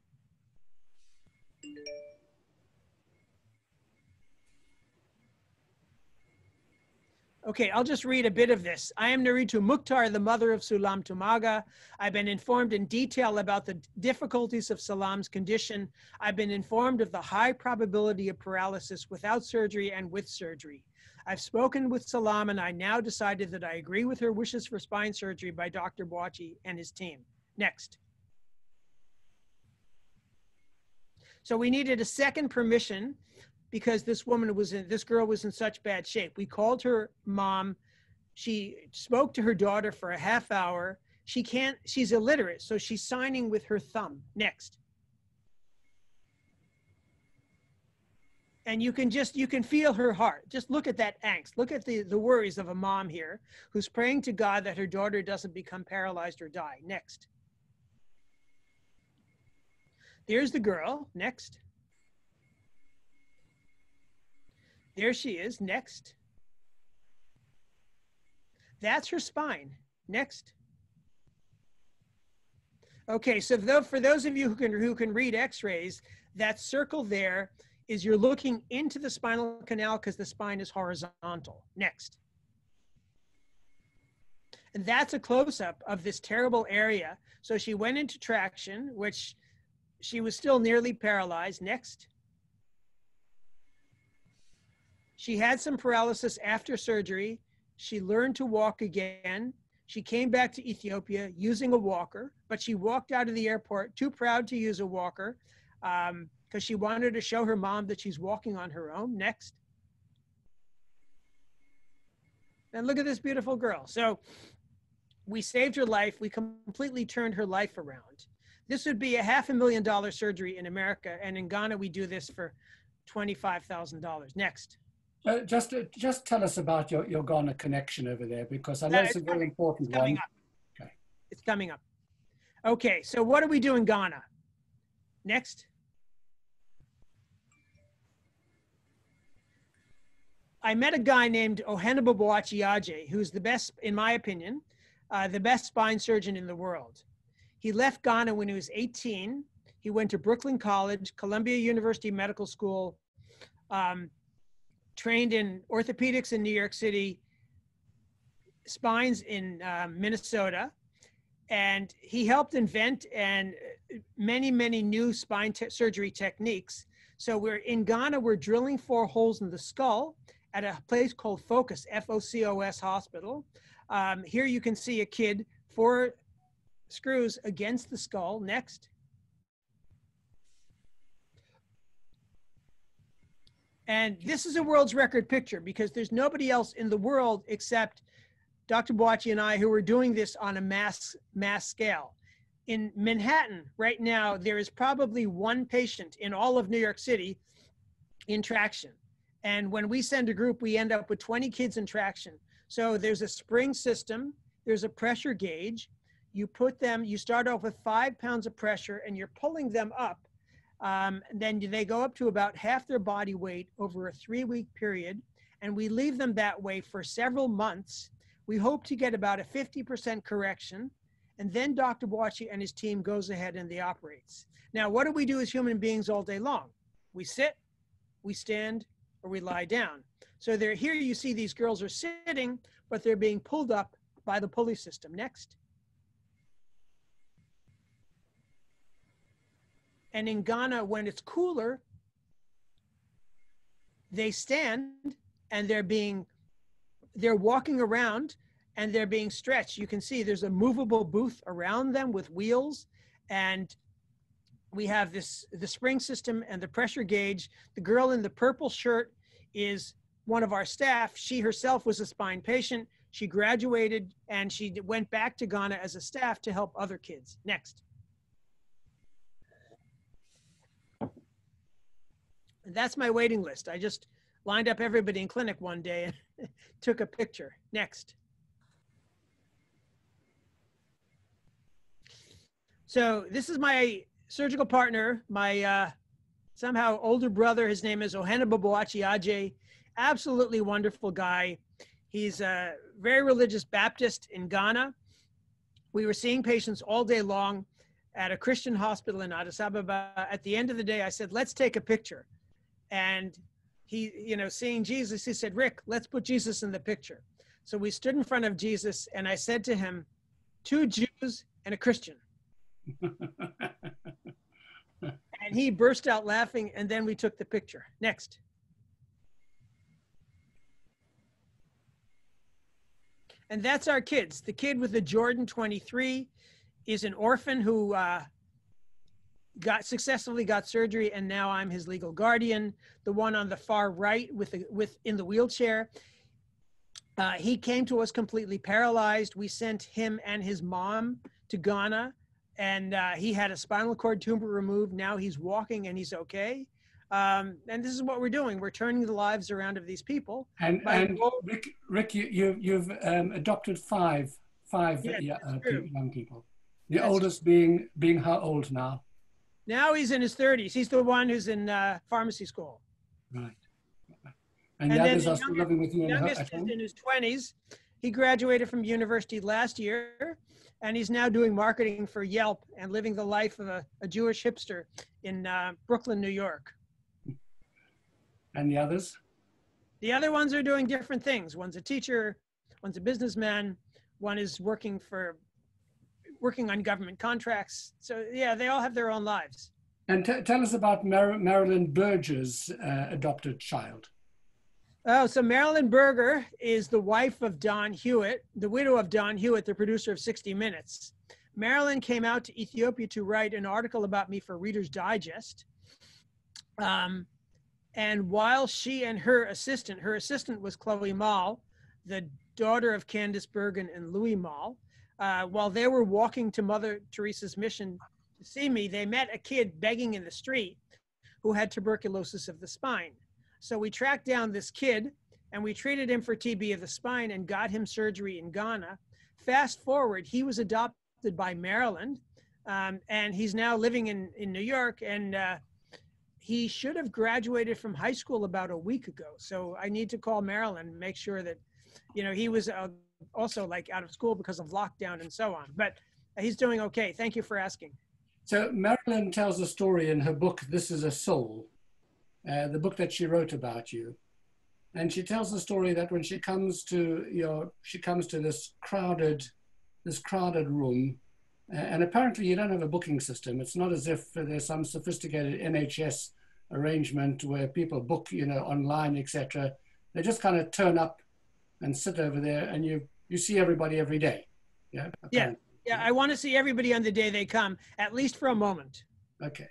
Okay, I'll just read a bit of this. I am Naritu Mukhtar, the mother of Sulam Tumaga. I've been informed in detail about the difficulties of Salam's condition. I've been informed of the high probability of paralysis without surgery and with surgery. I've spoken with Salam and I now decided that I agree with her wishes for spine surgery by Dr. Boachie and his team. Next. So we needed a second permission because this woman was in this girl was in such bad shape. We called her mom. She spoke to her daughter for a half hour. She can't, she's illiterate, so she's signing with her thumb. Next. And you can just, you can feel her heart. Just look at that angst. Look at the, the worries of a mom here who's praying to God that her daughter doesn't become paralyzed or die. Next. There's the girl. Next. There she is. Next. That's her spine. Next. Okay, so though, for those of you who can, who can read x-rays, that circle there is you're looking into the spinal canal because the spine is horizontal. Next. And that's a close-up of this terrible area. So she went into traction, which she was still nearly paralyzed. Next. She had some paralysis after surgery. She learned to walk again. She came back to Ethiopia using a walker, but she walked out of the airport too proud to use a walker because um, she wanted to show her mom that she's walking on her own. Next. And look at this beautiful girl. So we saved her life. We completely turned her life around. This would be a half a million dollar surgery in America. And in Ghana, we do this for $25,000. Next. Uh, just uh, just tell us about your, your Ghana connection over there because I know it's a very important one. Up. Okay. It's coming up. Okay, so what do we do in Ghana? Next. I met a guy named Oheneba Boachie-Adjei, who's the best, in my opinion, uh, the best spine surgeon in the world. He left Ghana when he was 18. He went to Brooklyn College, Columbia University Medical School, um, trained in orthopedics in New York City, spines in uh, Minnesota, and he helped invent and uh, many, many new spine te surgery techniques. So we're in Ghana, we're drilling four holes in the skull at a place called FOCOS, F-O-C-O-S Hospital. Um, here you can see a kid, four screws against the skull. Next. And this is a world's record picture because there's nobody else in the world except Dr. Boachie and I who are doing this on a mass, mass scale. In Manhattan right now, there is probably one patient in all of New York City in traction. And when we send a group, we end up with 20 kids in traction. So there's a spring system, there's a pressure gauge. You put them, you start off with five pounds of pressure and you're pulling them up. Um, then they go up to about half their body weight over a three week period. And we leave them that way for several months. We hope to get about a 50% correction. And then Dr. Boachie and his team goes ahead and they operates. Now, what do we do as human beings all day long? We sit, we stand, or we lie down. So here you see these girls are sitting, but they're being pulled up by the pulley system. Next. And in Ghana, when it's cooler, they stand and they're being, they're walking around and they're being stretched. You can see there's a movable booth around them with wheels and we have this the spring system and the pressure gauge. The girl in the purple shirt is one of our staff. She herself was a spine patient. She graduated and she went back to Ghana as a staff to help other kids. Next. That's my waiting list. I just lined up everybody in clinic one day and took a picture. Next. So this is my surgical partner, my uh, somehow older brother. His name is Oheneba Boachie-Adjei. Absolutely wonderful guy. He's a very religious Baptist in Ghana. We were seeing patients all day long at a Christian hospital in Addis Ababa. At the end of the day, I said, let's take a picture. And he, you know, seeing Jesus, he said, Rick, let's put Jesus in the picture. So we stood in front of Jesus and I said to him, two Jews and a Christian. and he burst out laughing and then we took the picture. Next. And that's our kids. The kid with the Jordan 23 is an orphan who uh, got successfully got surgery and now I'm his legal guardian. The one on the far right with the, with in the wheelchair, uh, he came to us completely paralyzed. We sent him and his mom to Ghana and uh, he had a spinal cord tumor removed. Now he's walking and he's okay. Um, and this is what we're doing. We're turning the lives around of these people. And, and Rick, Rick, you, you, you've um, adopted five, five yes, uh, young people. The that's oldest true. being being how old now? Now he's in his 30s. He's the one who's in uh, pharmacy school. Right. And, and the others the still living with you in, youngest is in his 20s. He graduated from university last year and he's now doing marketing for Yelp and living the life of a, a Jewish hipster in uh, Brooklyn, New York. And the others? The other ones are doing different things. One's a teacher, one's a businessman, one is working for working on government contracts. So yeah, they all have their own lives. And tell us about Mar Marilyn Berger's uh, adopted child. Oh, so Marilyn Berger is the wife of Don Hewitt, the widow of Don Hewitt, the producer of 60 Minutes. Marilyn came out to Ethiopia to write an article about me for Reader's Digest. Um, and while she and her assistant, her assistant was Chloe Malle, the daughter of Candice Bergen and Louis Malle, uh, while they were walking to Mother Teresa's mission to see me, they met a kid begging in the street who had tuberculosis of the spine. So we tracked down this kid and we treated him for TB of the spine and got him surgery in Ghana. Fast forward, he was adopted by Marilyn, um, and he's now living in in New York. And uh, he should have graduated from high school about a week ago. So I need to call Marilyn make sure that, you know, he was uh, also like out of school because of lockdown and so on. But he's doing okay. Thank you for asking. So Marilyn tells a story in her book, This is a Soul, uh, the book that she wrote about you. And she tells the story that when she comes to your, she comes to this crowded, this crowded room, uh, and apparently you don't have a booking system. It's not as if there's some sophisticated NHS arrangement where people book, you know, online, etc. They just kind of turn up and sit over there, and you you see everybody every day. Yeah. Apparently. Yeah. Yeah. I want to see everybody on the day they come, at least for a moment. Okay.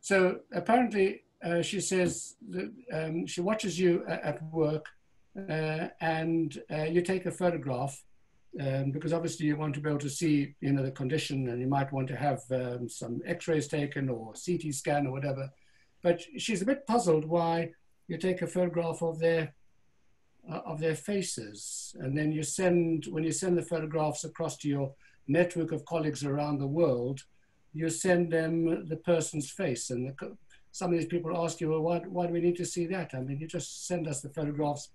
So apparently, uh, she says that, um, she watches you at work, uh, and uh, you take a photograph. Um, because obviously you want to be able to see, you know, the condition, and you might want to have um, some X-rays taken or CT scan or whatever. But she's a bit puzzled why you take a photograph of their uh, of their faces, and then you send when you send the photographs across to your network of colleagues around the world, you send them the person's face, and the, some of these people ask you, well, why, why do we need to see that? I mean, you just send us the photographs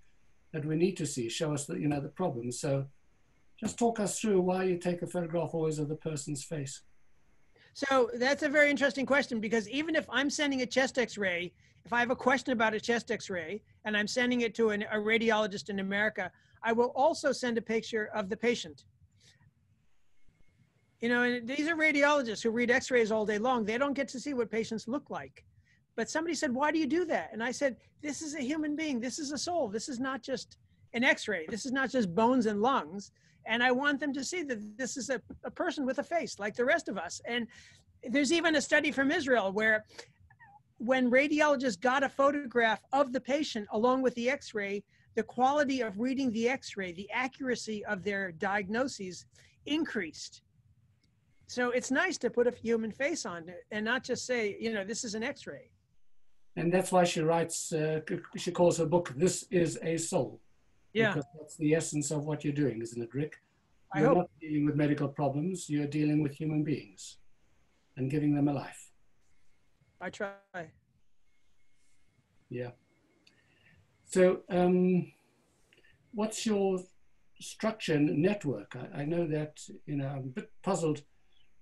that we need to see, show us the you know the problem. So, just talk us through why you take a photograph always of the person's face. So that's a very interesting question because even if I'm sending a chest x-ray, if I have a question about a chest x-ray and I'm sending it to an, a radiologist in America, I will also send a picture of the patient. You know, and these are radiologists who read x-rays all day long. They don't get to see what patients look like. But somebody said, why do you do that? And I said, this is a human being. This is a soul. This is not just an x-ray. This is not just bones and lungs and I want them to see that this is a, a person with a face like the rest of us. And there's even a study from Israel where when radiologists got a photograph of the patient along with the x-ray, the quality of reading the x-ray, the accuracy of their diagnoses increased. So it's nice to put a human face on it and not just say, you know, this is an x-ray. And that's why she writes, uh, she calls her book, This is a Soul. Yeah. Because that's the essence of what you're doing, isn't it, Rick? I You're not dealing with medical problems, you're dealing with human beings and giving them a life. I try. Yeah. So, um, what's your structure and network? I, I know that, you know, I'm a bit puzzled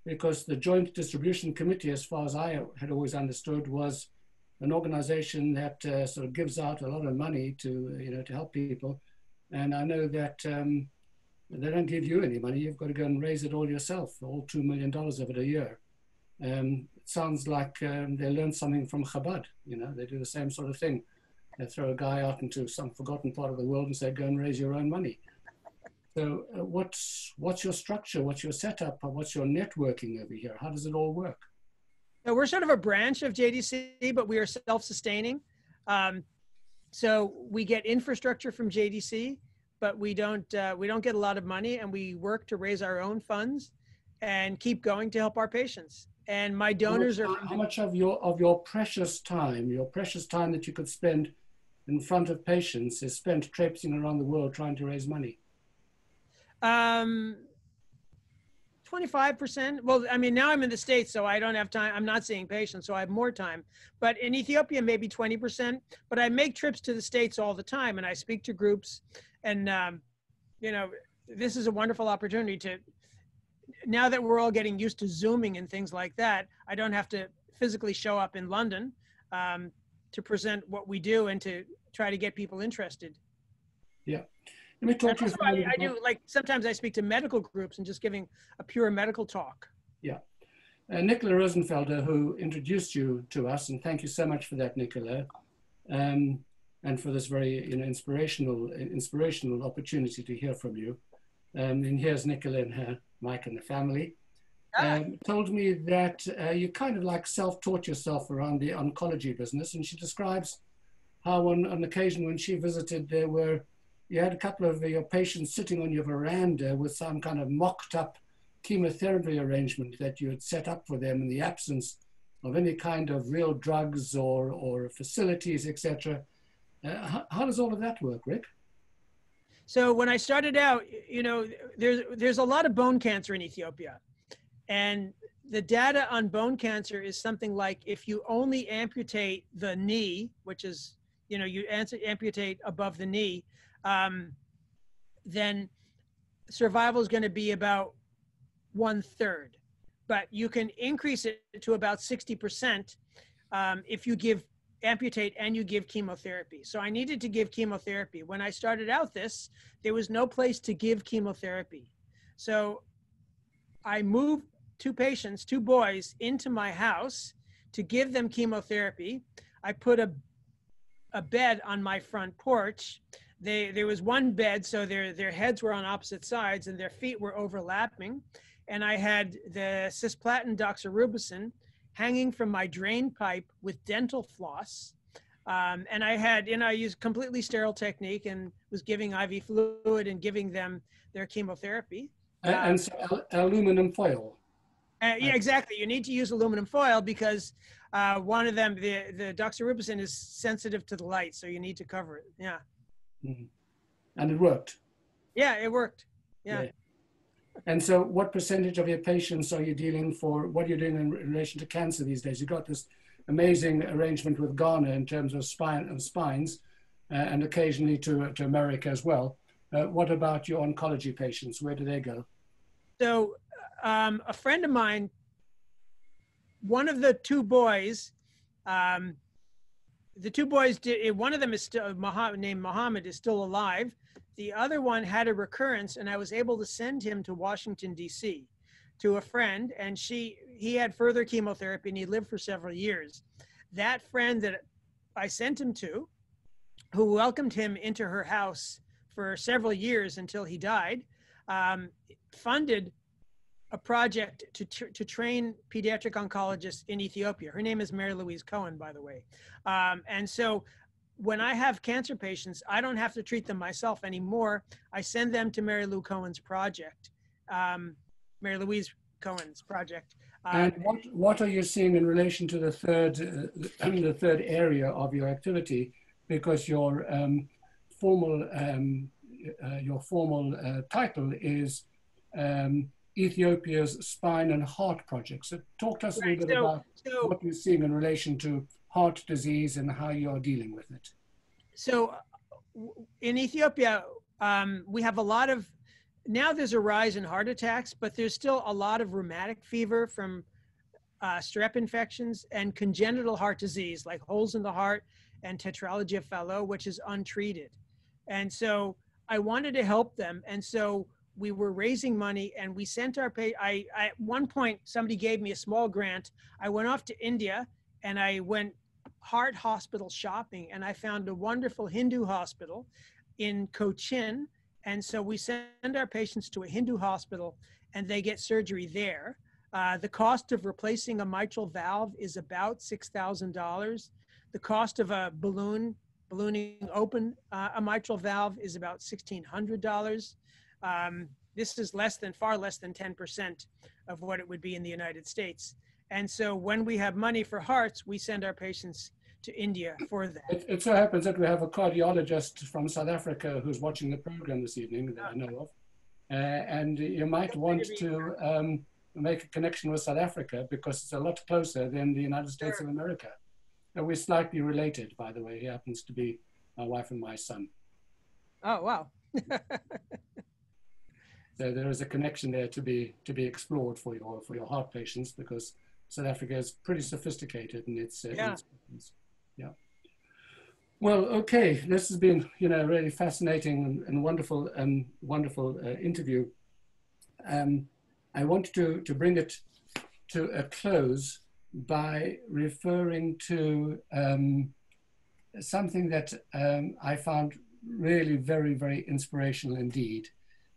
because the Joint Distribution Committee, as far as I had always understood, was an organization that uh, sort of gives out a lot of money to, you know, to help people. And I know that um, they don't give you any money. You've got to go and raise it all yourself, all $2 million of it a year. Um, sounds like um, they learned something from Chabad. You know, they do the same sort of thing. They throw a guy out into some forgotten part of the world and say, go and raise your own money. So uh, what's, what's your structure? What's your setup? What's your networking over here? How does it all work? So we're sort of a branch of JDC, but we are self-sustaining. Um, so we get infrastructure from JDC, but we don't uh, we don't get a lot of money, and we work to raise our own funds and keep going to help our patients. And my donors how much, are how much of your of your precious time, your precious time that you could spend in front of patients, is spent traipsing around the world trying to raise money. um, 25%. Well, I mean, now I'm in the States, so I don't have time. I'm not seeing patients, so I have more time. But in Ethiopia, maybe 20%. But I make trips to the States all the time and I speak to groups. And, um, you know, this is a wonderful opportunity to, now that we're all getting used to Zooming and things like that, I don't have to physically show up in London um, to present what we do and to try to get people interested. Yeah. Let me talk to you. I, I do like sometimes I speak to medical groups and just giving a pure medical talk. Uh, Nicola Rosenfelder, who introduced you to us, and thank you so much for that, Nicola, um, and for this very you know, inspirational, inspirational opportunity to hear from you. Um, and here's Nicola and her, Mike and the family. Ah. Um, told me that uh, you kind of like self-taught yourself around the oncology business, and she describes how on an occasion when she visited, there were you had a couple of your patients sitting on your veranda with some kind of mocked-up chemotherapy arrangement that you had set up for them in the absence of any kind of real drugs or, or facilities, etc. Uh, how, how does all of that work, Rick? So when I started out, you know, there's there's a lot of bone cancer in Ethiopia, And the data on bone cancer is something like if you only amputate the knee, which is, you know, you amputate above the knee, um, then survival is going to be about one third. But you can increase it to about 60% um, if you give amputate and you give chemotherapy. So I needed to give chemotherapy. When I started out this, there was no place to give chemotherapy. So I moved two patients, two boys, into my house to give them chemotherapy. I put a, a bed on my front porch. They, there was one bed, so their, their heads were on opposite sides and their feet were overlapping. And I had the cisplatin doxorubicin hanging from my drain pipe with dental floss. Um, and I had, and I used completely sterile technique and was giving IV fluid and giving them their chemotherapy. Um, and so aluminum foil. Uh, yeah, exactly. You need to use aluminum foil because uh, one of them, the the doxorubicin, is sensitive to the light, so you need to cover it. Yeah. Mm-hmm. And it worked. Yeah, it worked. Yeah. yeah. And so, what percentage of your patients are you dealing for? What are you doing in relation to cancer these days? You've got this amazing arrangement with Ghana in terms of spine and spines, uh, and occasionally to to America as well. Uh, what about your oncology patients? Where do they go? So um, a friend of mine, one of the two boys, um, the two boys did. One of them is still Muhammad, named Muhammad is still alive. The other one had a recurrence, and I was able to send him to Washington D.C. to a friend, and she he had further chemotherapy, and he lived for several years. That friend that I sent him to, who welcomed him into her house for several years until he died, um, funded a project to, to train pediatric oncologists in Ethiopia. Her name is Mary Louise Cohen, by the way. Um, and so when I have cancer patients, I don't have to treat them myself anymore. I send them to Mary Lou Cohen's project, um, Mary Louise Cohen's project. Um, and what, what are you seeing in relation to the third, uh, the third area of your activity? Because your um, formal, um, uh, your formal uh, title is um, Ethiopia's Spine and Heart Project. So talk to us right, a little bit so, about so, what you're seeing in relation to heart disease and how you're dealing with it. So in Ethiopia, um, we have a lot of, now there's a rise in heart attacks, but there's still a lot of rheumatic fever from uh, strep infections and congenital heart disease like holes in the heart and tetralogy of Fallot, which is untreated. And so I wanted to help them. And so we were raising money and we sent our pay I, I, at one point somebody gave me a small grant i went off to india and i went heart hospital shopping and i found a wonderful hindu hospital in cochin. And so we send our patients to a hindu hospital and they get surgery there. Uh, the cost of replacing a mitral valve is about $6000 the cost of a balloon ballooning open uh, a mitral valve is about $1600 um, this is less than, far less than 10% of what it would be in the United States. And so when we have money for hearts, we send our patients to India for that. It, it, so happens that we have a cardiologist from South Africa who's watching the program this evening that I know of. Uh, and you might want to um, make a connection with South Africa because it's a lot closer than the United States sure. of America. And we're slightly related, by the way. He happens to be my wife and my son. Oh, wow. So there is a connection there to be to be explored for your for your heart patients because South Africa is pretty sophisticated in its, uh, yeah. its yeah. Well, okay, this has been you know a really fascinating and, and wonderful and wonderful uh, interview. Um, I want to to bring it to a close by referring to um, something that um, I found really very very inspirational indeed.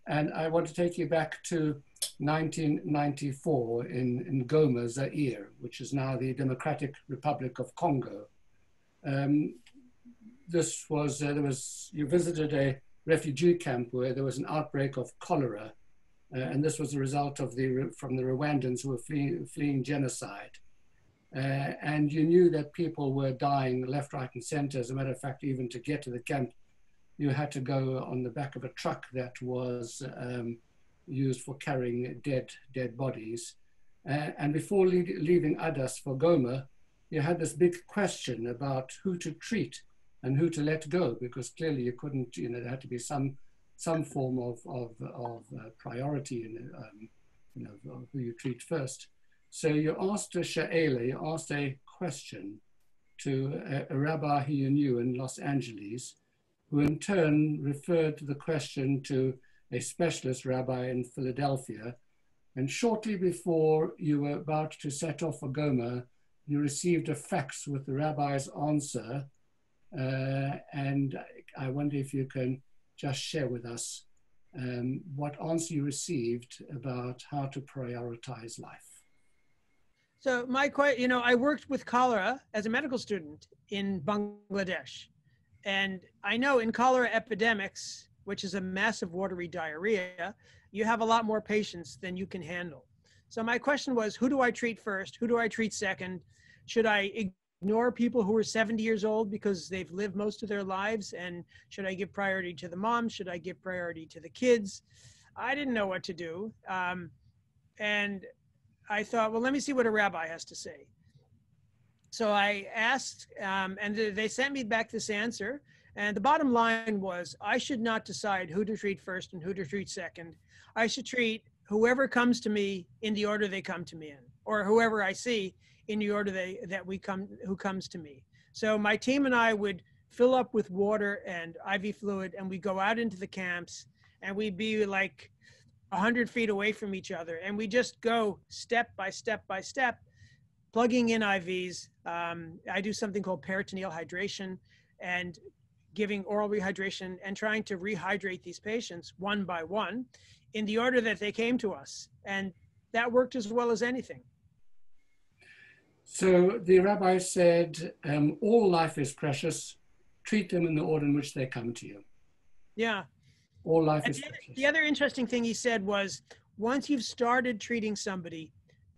And I want to take you back to 1994 in, in Goma, Zaire, which is now the Democratic Republic of Congo. Um, this was, uh, there was, you visited a refugee camp where there was an outbreak of cholera. Uh, and this was a result of the, from the Rwandans who were fleeing, fleeing genocide. Uh, and you knew that people were dying left, right, and center. As a matter of fact, even to get to the camp, you had to go on the back of a truck that was um, used for carrying dead dead bodies. Uh, and before le leaving Addis for Goma, you had this big question about who to treat and who to let go, because clearly you couldn't, you know, there had to be some, some form of, of, of uh, priority in, um, you know, who you treat first. So you asked a sha'ela, you asked a question to a, a rabbi you knew in Los Angeles, who in turn referred to the question to a specialist rabbi in Philadelphia. And shortly before you were about to set off for Goma, you received a fax with the rabbi's answer. Uh, and I wonder if you can just share with us um, what answer you received about how to prioritize life. So my question, you know, I worked with cholera as a medical student in Bangladesh. And I know in cholera epidemics, which is a massive watery diarrhea, you have a lot more patients than you can handle. So my question was, who do I treat first? Who do I treat second? Should I ignore people who are 70 years old because they've lived most of their lives? And should I give priority to the mom? Should I give priority to the kids? I didn't know what to do. Um, and I thought, well, let me see what a rabbi has to say. So I asked, um, and they sent me back this answer. And the bottom line was, I should not decide who to treat first and who to treat second. I should treat whoever comes to me in the order they come to me in, or whoever I see in the order they that we come who comes to me. So my team and I would fill up with water and IV fluid, and we go out into the camps, and we'd be like a 100 feet away from each other. And we just go step by step by step, plugging in IVs. Um, I do something called peritoneal hydration and giving oral rehydration and trying to rehydrate these patients one by one in the order that they came to us. And that worked as well as anything. So the rabbi said, um, all life is precious. Treat them in the order in which they come to you. Yeah, all life and is the other, the other interesting thing he said was once you've started treating somebody,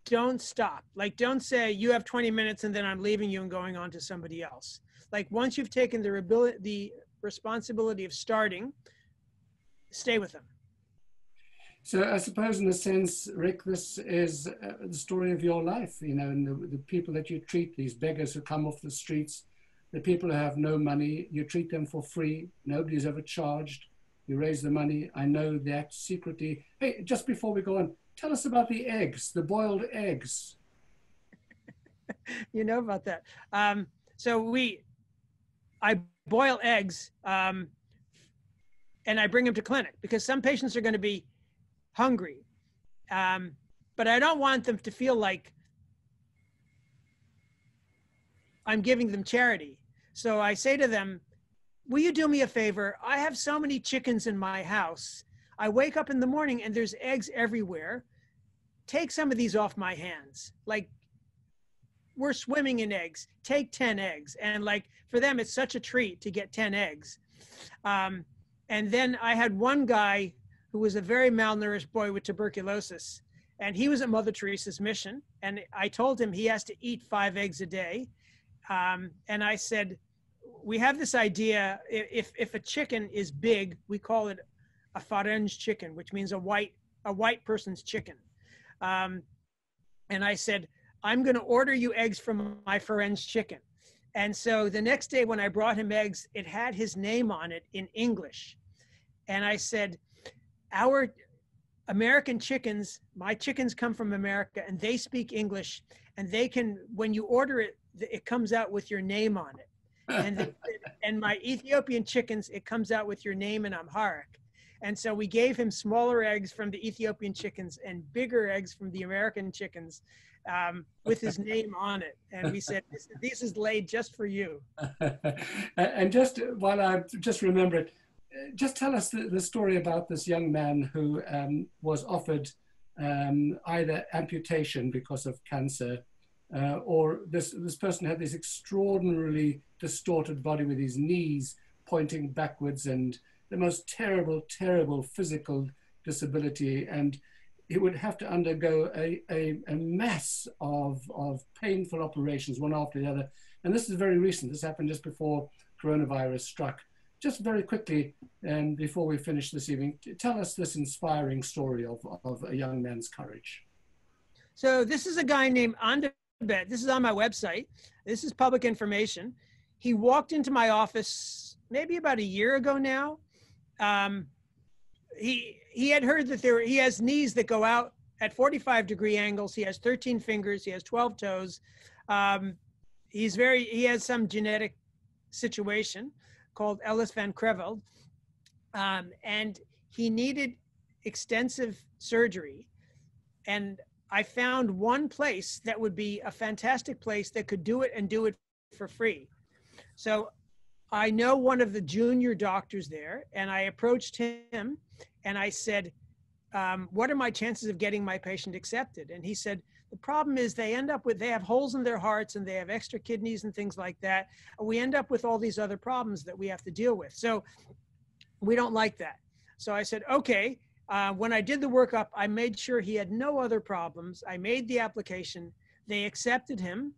don't stop. Like, don't say you have 20 minutes and then I'm leaving you and going on to somebody else. Like, once you've taken the ability, the responsibility of starting, stay with them. So I suppose, in a sense, Rick, this is uh, the story of your life. You know, and the, the people that you treat, these beggars who come off the streets, the people who have no money, you treat them for free. Nobody's ever charged. You raise the money. I know that secretly. Hey, just before we go on, tell us about the eggs, the boiled eggs. you know about that. Um, so we, I boil eggs um, and I bring them to clinic because some patients are going to be hungry. Um, but I don't want them to feel like I'm giving them charity. So I say to them, will you do me a favor? I have so many chickens in my house. I wake up in the morning and there's eggs everywhere. Take some of these off my hands. Like, we're swimming in eggs. Take 10 eggs. And like, for them, it's such a treat to get 10 eggs. Um, and then I had one guy who was a very malnourished boy with tuberculosis. And he was at Mother Teresa's mission. And I told him he has to eat five eggs a day. Um, and I said, we have this idea if if a chicken is big, we call it a farange chicken, which means a white a white person's chicken. Um, and I said, I'm going to order you eggs from my farange chicken. And so the next day when I brought him eggs, it had his name on it in English. And I said, our American chickens, my chickens come from America and they speak English and they can, when you order it, it comes out with your name on it and the, and my Ethiopian chickens, it comes out with your name in Amharic. And so we gave him smaller eggs from the Ethiopian chickens and bigger eggs from the American chickens um, with his name on it. And we said, this, this is laid just for you. and just while I just remember it, just tell us the, the story about this young man who um, was offered um, either amputation because of cancer uh, or this, this person had this extraordinarily distorted body with his knees pointing backwards and the most terrible, terrible physical disability. And he would have to undergo a, a, a mass of, of painful operations, one after the other. And this is very recent. This happened just before coronavirus struck. Just very quickly, and before we finish this evening, tell us this inspiring story of, of a young man's courage. So this is a guy named Andabet. This is on my website. This is public information. He walked into my office maybe about a year ago now. Um, he he had heard that there he has knees that go out at 45 degree angles. He has 13 fingers. He has 12 toes. Um, he's very he has some genetic situation called Ellis van Creveld, um, and he needed extensive surgery. And I found one place that would be a fantastic place that could do it and do it for free. So I know one of the junior doctors there, and I approached him and I said, um, What are my chances of getting my patient accepted? And he said, The problem is they end up with, they have holes in their hearts and they have extra kidneys and things like that. We end up with all these other problems that we have to deal with. So we don't like that. So I said, Okay. Uh, when I did the workup, I made sure he had no other problems. I made the application. They accepted him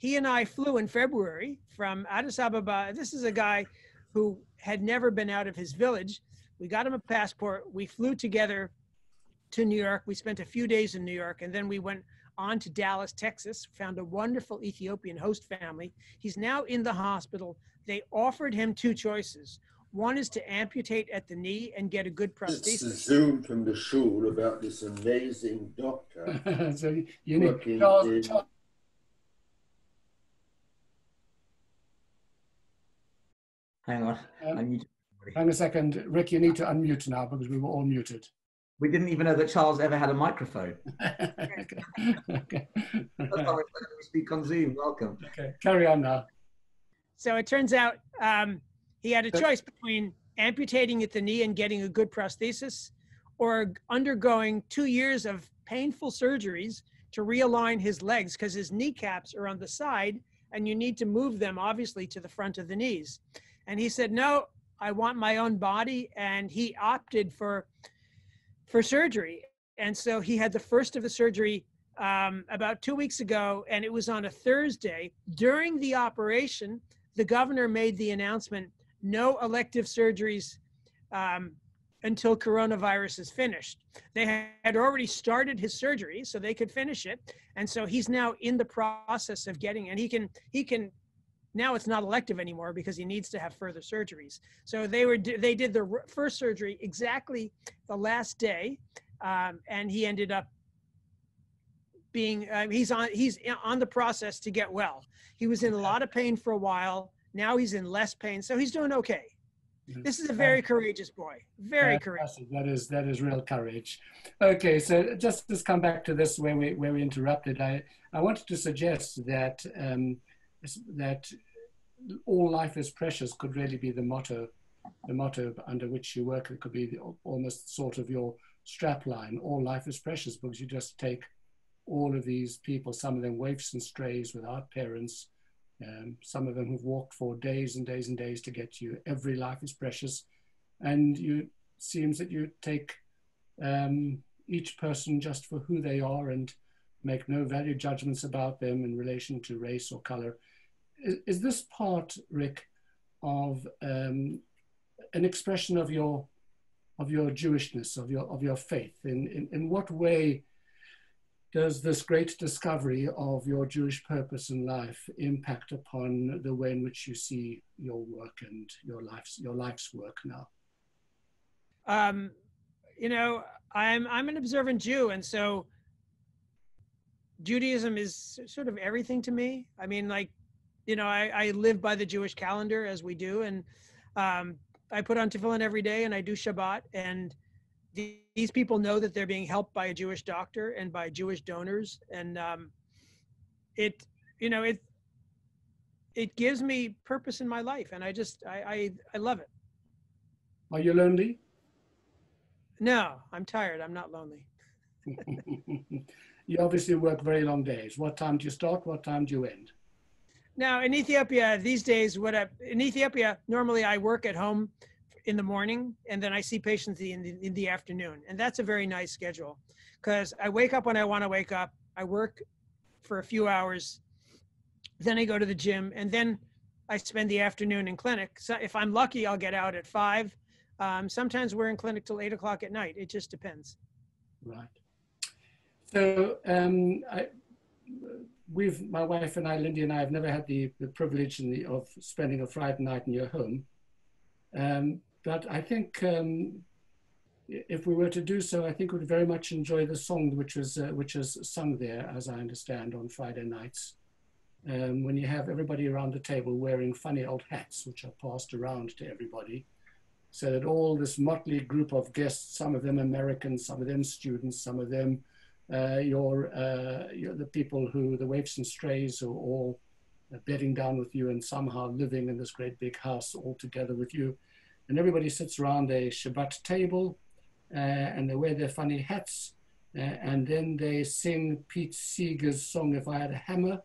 he and I flew in February from Addis Ababa. This is a guy who had never been out of his village. We got him a passport. We flew together to New York. We spent a few days in New York and then we went on to Dallas, Texas, found a wonderful Ethiopian host family. He's now in the hospital. They offered him two choices. One is to amputate at the knee and get a good prosthesis. It's Zoom from the shul about this amazing doctor. so you need Charles, Charles, Hang on. Um, hang a second. Rick, you need to unmute now because we were all muted. We didn't even know that Charles ever had a microphone. okay. we speak on Zoom. Welcome. Okay, carry on now. So it turns out um, he had a choice between amputating at the knee and getting a good prosthesis or undergoing two years of painful surgeries to realign his legs because his kneecaps are on the side and you need to move them obviously to the front of the knees. And he said, no, I want my own body. And he opted for, for surgery. And so he had the first of the surgery um, about two weeks ago, and it was on a Thursday. During the operation, the governor made the announcement no elective surgeries um, until coronavirus is finished. They had already started his surgery so they could finish it. And so he's now in the process of getting, and he can, he can now it's not elective anymore because he needs to have further surgeries. So they were they did the first surgery exactly the last day, um, and he ended up being uh, he's on he's on the process to get well. He was in a lot of pain for a while. Now he's in less pain, so he's doing okay. Mm-hmm. This is a very courageous boy. Very courageous. That is that is real courage. Okay, so just just come back to this where we where we interrupted. I I wanted to suggest that. Um, that all life is precious could really be the motto, the motto under which you work. It could be the, almost sort of your strap line. All life is precious because you just take all of these people, some of them waifs and strays without parents, um, some of them who've walked for days and days and days to get to you. Every life is precious, and you seems that you take um, each person just for who they are and make no value judgments about them in relation to race or color is, is this part, Rick, of um, an expression of your of your Jewishness, of your of your faith? In, in in what way does this great discovery of your Jewish purpose in life impact upon the way in which you see your work and your life's your life's work now? Um, you know, I'm I'm an observant Jew, and so Judaism is sort of everything to me. I mean, like you know, I, I live by the Jewish calendar as we do, and um, I put on tefillin every day, and I do Shabbat, and the, these people know that they're being helped by a Jewish doctor and by Jewish donors, and um, it, you know, it it gives me purpose in my life, and I just I I, I love it. Are you lonely? No, I'm tired. I'm not lonely. you obviously work very long days. What time do you start? What time do you end? Now in Ethiopia these days, what I, in Ethiopia normally I work at home in the morning and then I see patients in the, in the afternoon, and that's a very nice schedule because I wake up when I want to wake up. I work for a few hours, then I go to the gym, and then I spend the afternoon in clinic. So if I'm lucky, I'll get out at five. Um, sometimes we're in clinic till eight o'clock at night. It just depends. Right. So um, I, we've, my wife and I, Lindy and I, have never had the, the privilege the, of spending a Friday night in your home. Um, but I think um, if we were to do so, I think we'd very much enjoy the song which was uh, which is sung there, as I understand, on Friday nights. Um, when you have everybody around the table wearing funny old hats, which are passed around to everybody, so that all this motley group of guests, some of them Americans, some of them students, some of them your, uh, your, the people who, the waifs and strays, are all bedding down with you and somehow living in this great big house all together with you. And everybody sits around a Shabbat table uh, and they wear their funny hats. Uh, and then they sing Pete Seeger's song, If I Had a Hammer.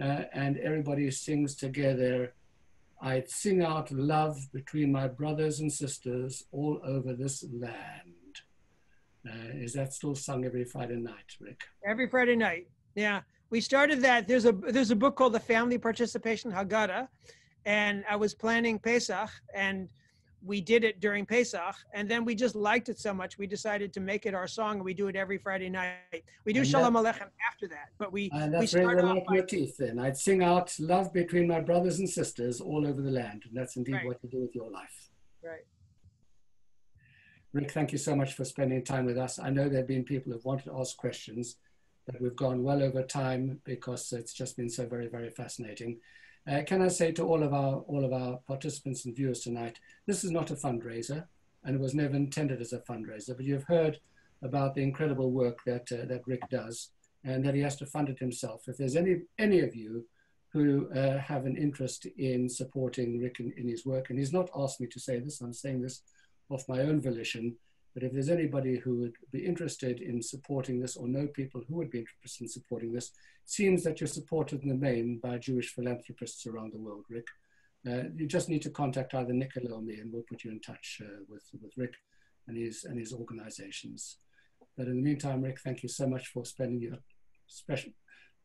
Uh, and everybody sings together, I'd sing out love between my brothers and sisters all over this land. Uh, is that still sung every Friday night, Rick? Every Friday night. Yeah. We started that. There's a there's a book called The Family Participation Haggadah, and I was planning Pesach, and we did it during Pesach, and then we just liked it so much we decided to make it our song, and we do it every Friday night. We do and Shalom that, Aleichem after that, but we and that's we start off your teeth. Then I'd sing out love between my brothers and sisters all over the land, and that's indeed right. what you do with your life. Right. Rick, thank you so much for spending time with us. I know there have been people who've wanted to ask questions, but we've gone well over time because it's just been so very, very fascinating. Uh, can I say to all of our all of our participants and viewers tonight, this is not a fundraiser, and it was never intended as a fundraiser. But you've heard about the incredible work that uh, that Rick does, and that he has to fund it himself. If there's any any of you who uh, have an interest in supporting Rick in, in his work, and he's not asked me to say this, I'm saying this of my own volition. But if there's anybody who would be interested in supporting this or know people who would be interested in supporting this, it seems that you're supported in the main by Jewish philanthropists around the world, Rick. Uh, you just need to contact either Nicola or me and we'll put you in touch uh, with, with Rick and his, and his organizations. But in the meantime, Rick, thank you so much for spending your special,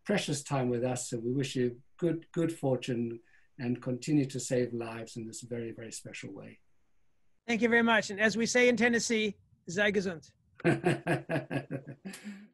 precious time with us. And we wish you good, good fortune and continue to save lives in this very, very special way. Thank you very much. And as we say in Tennessee, sei gesund.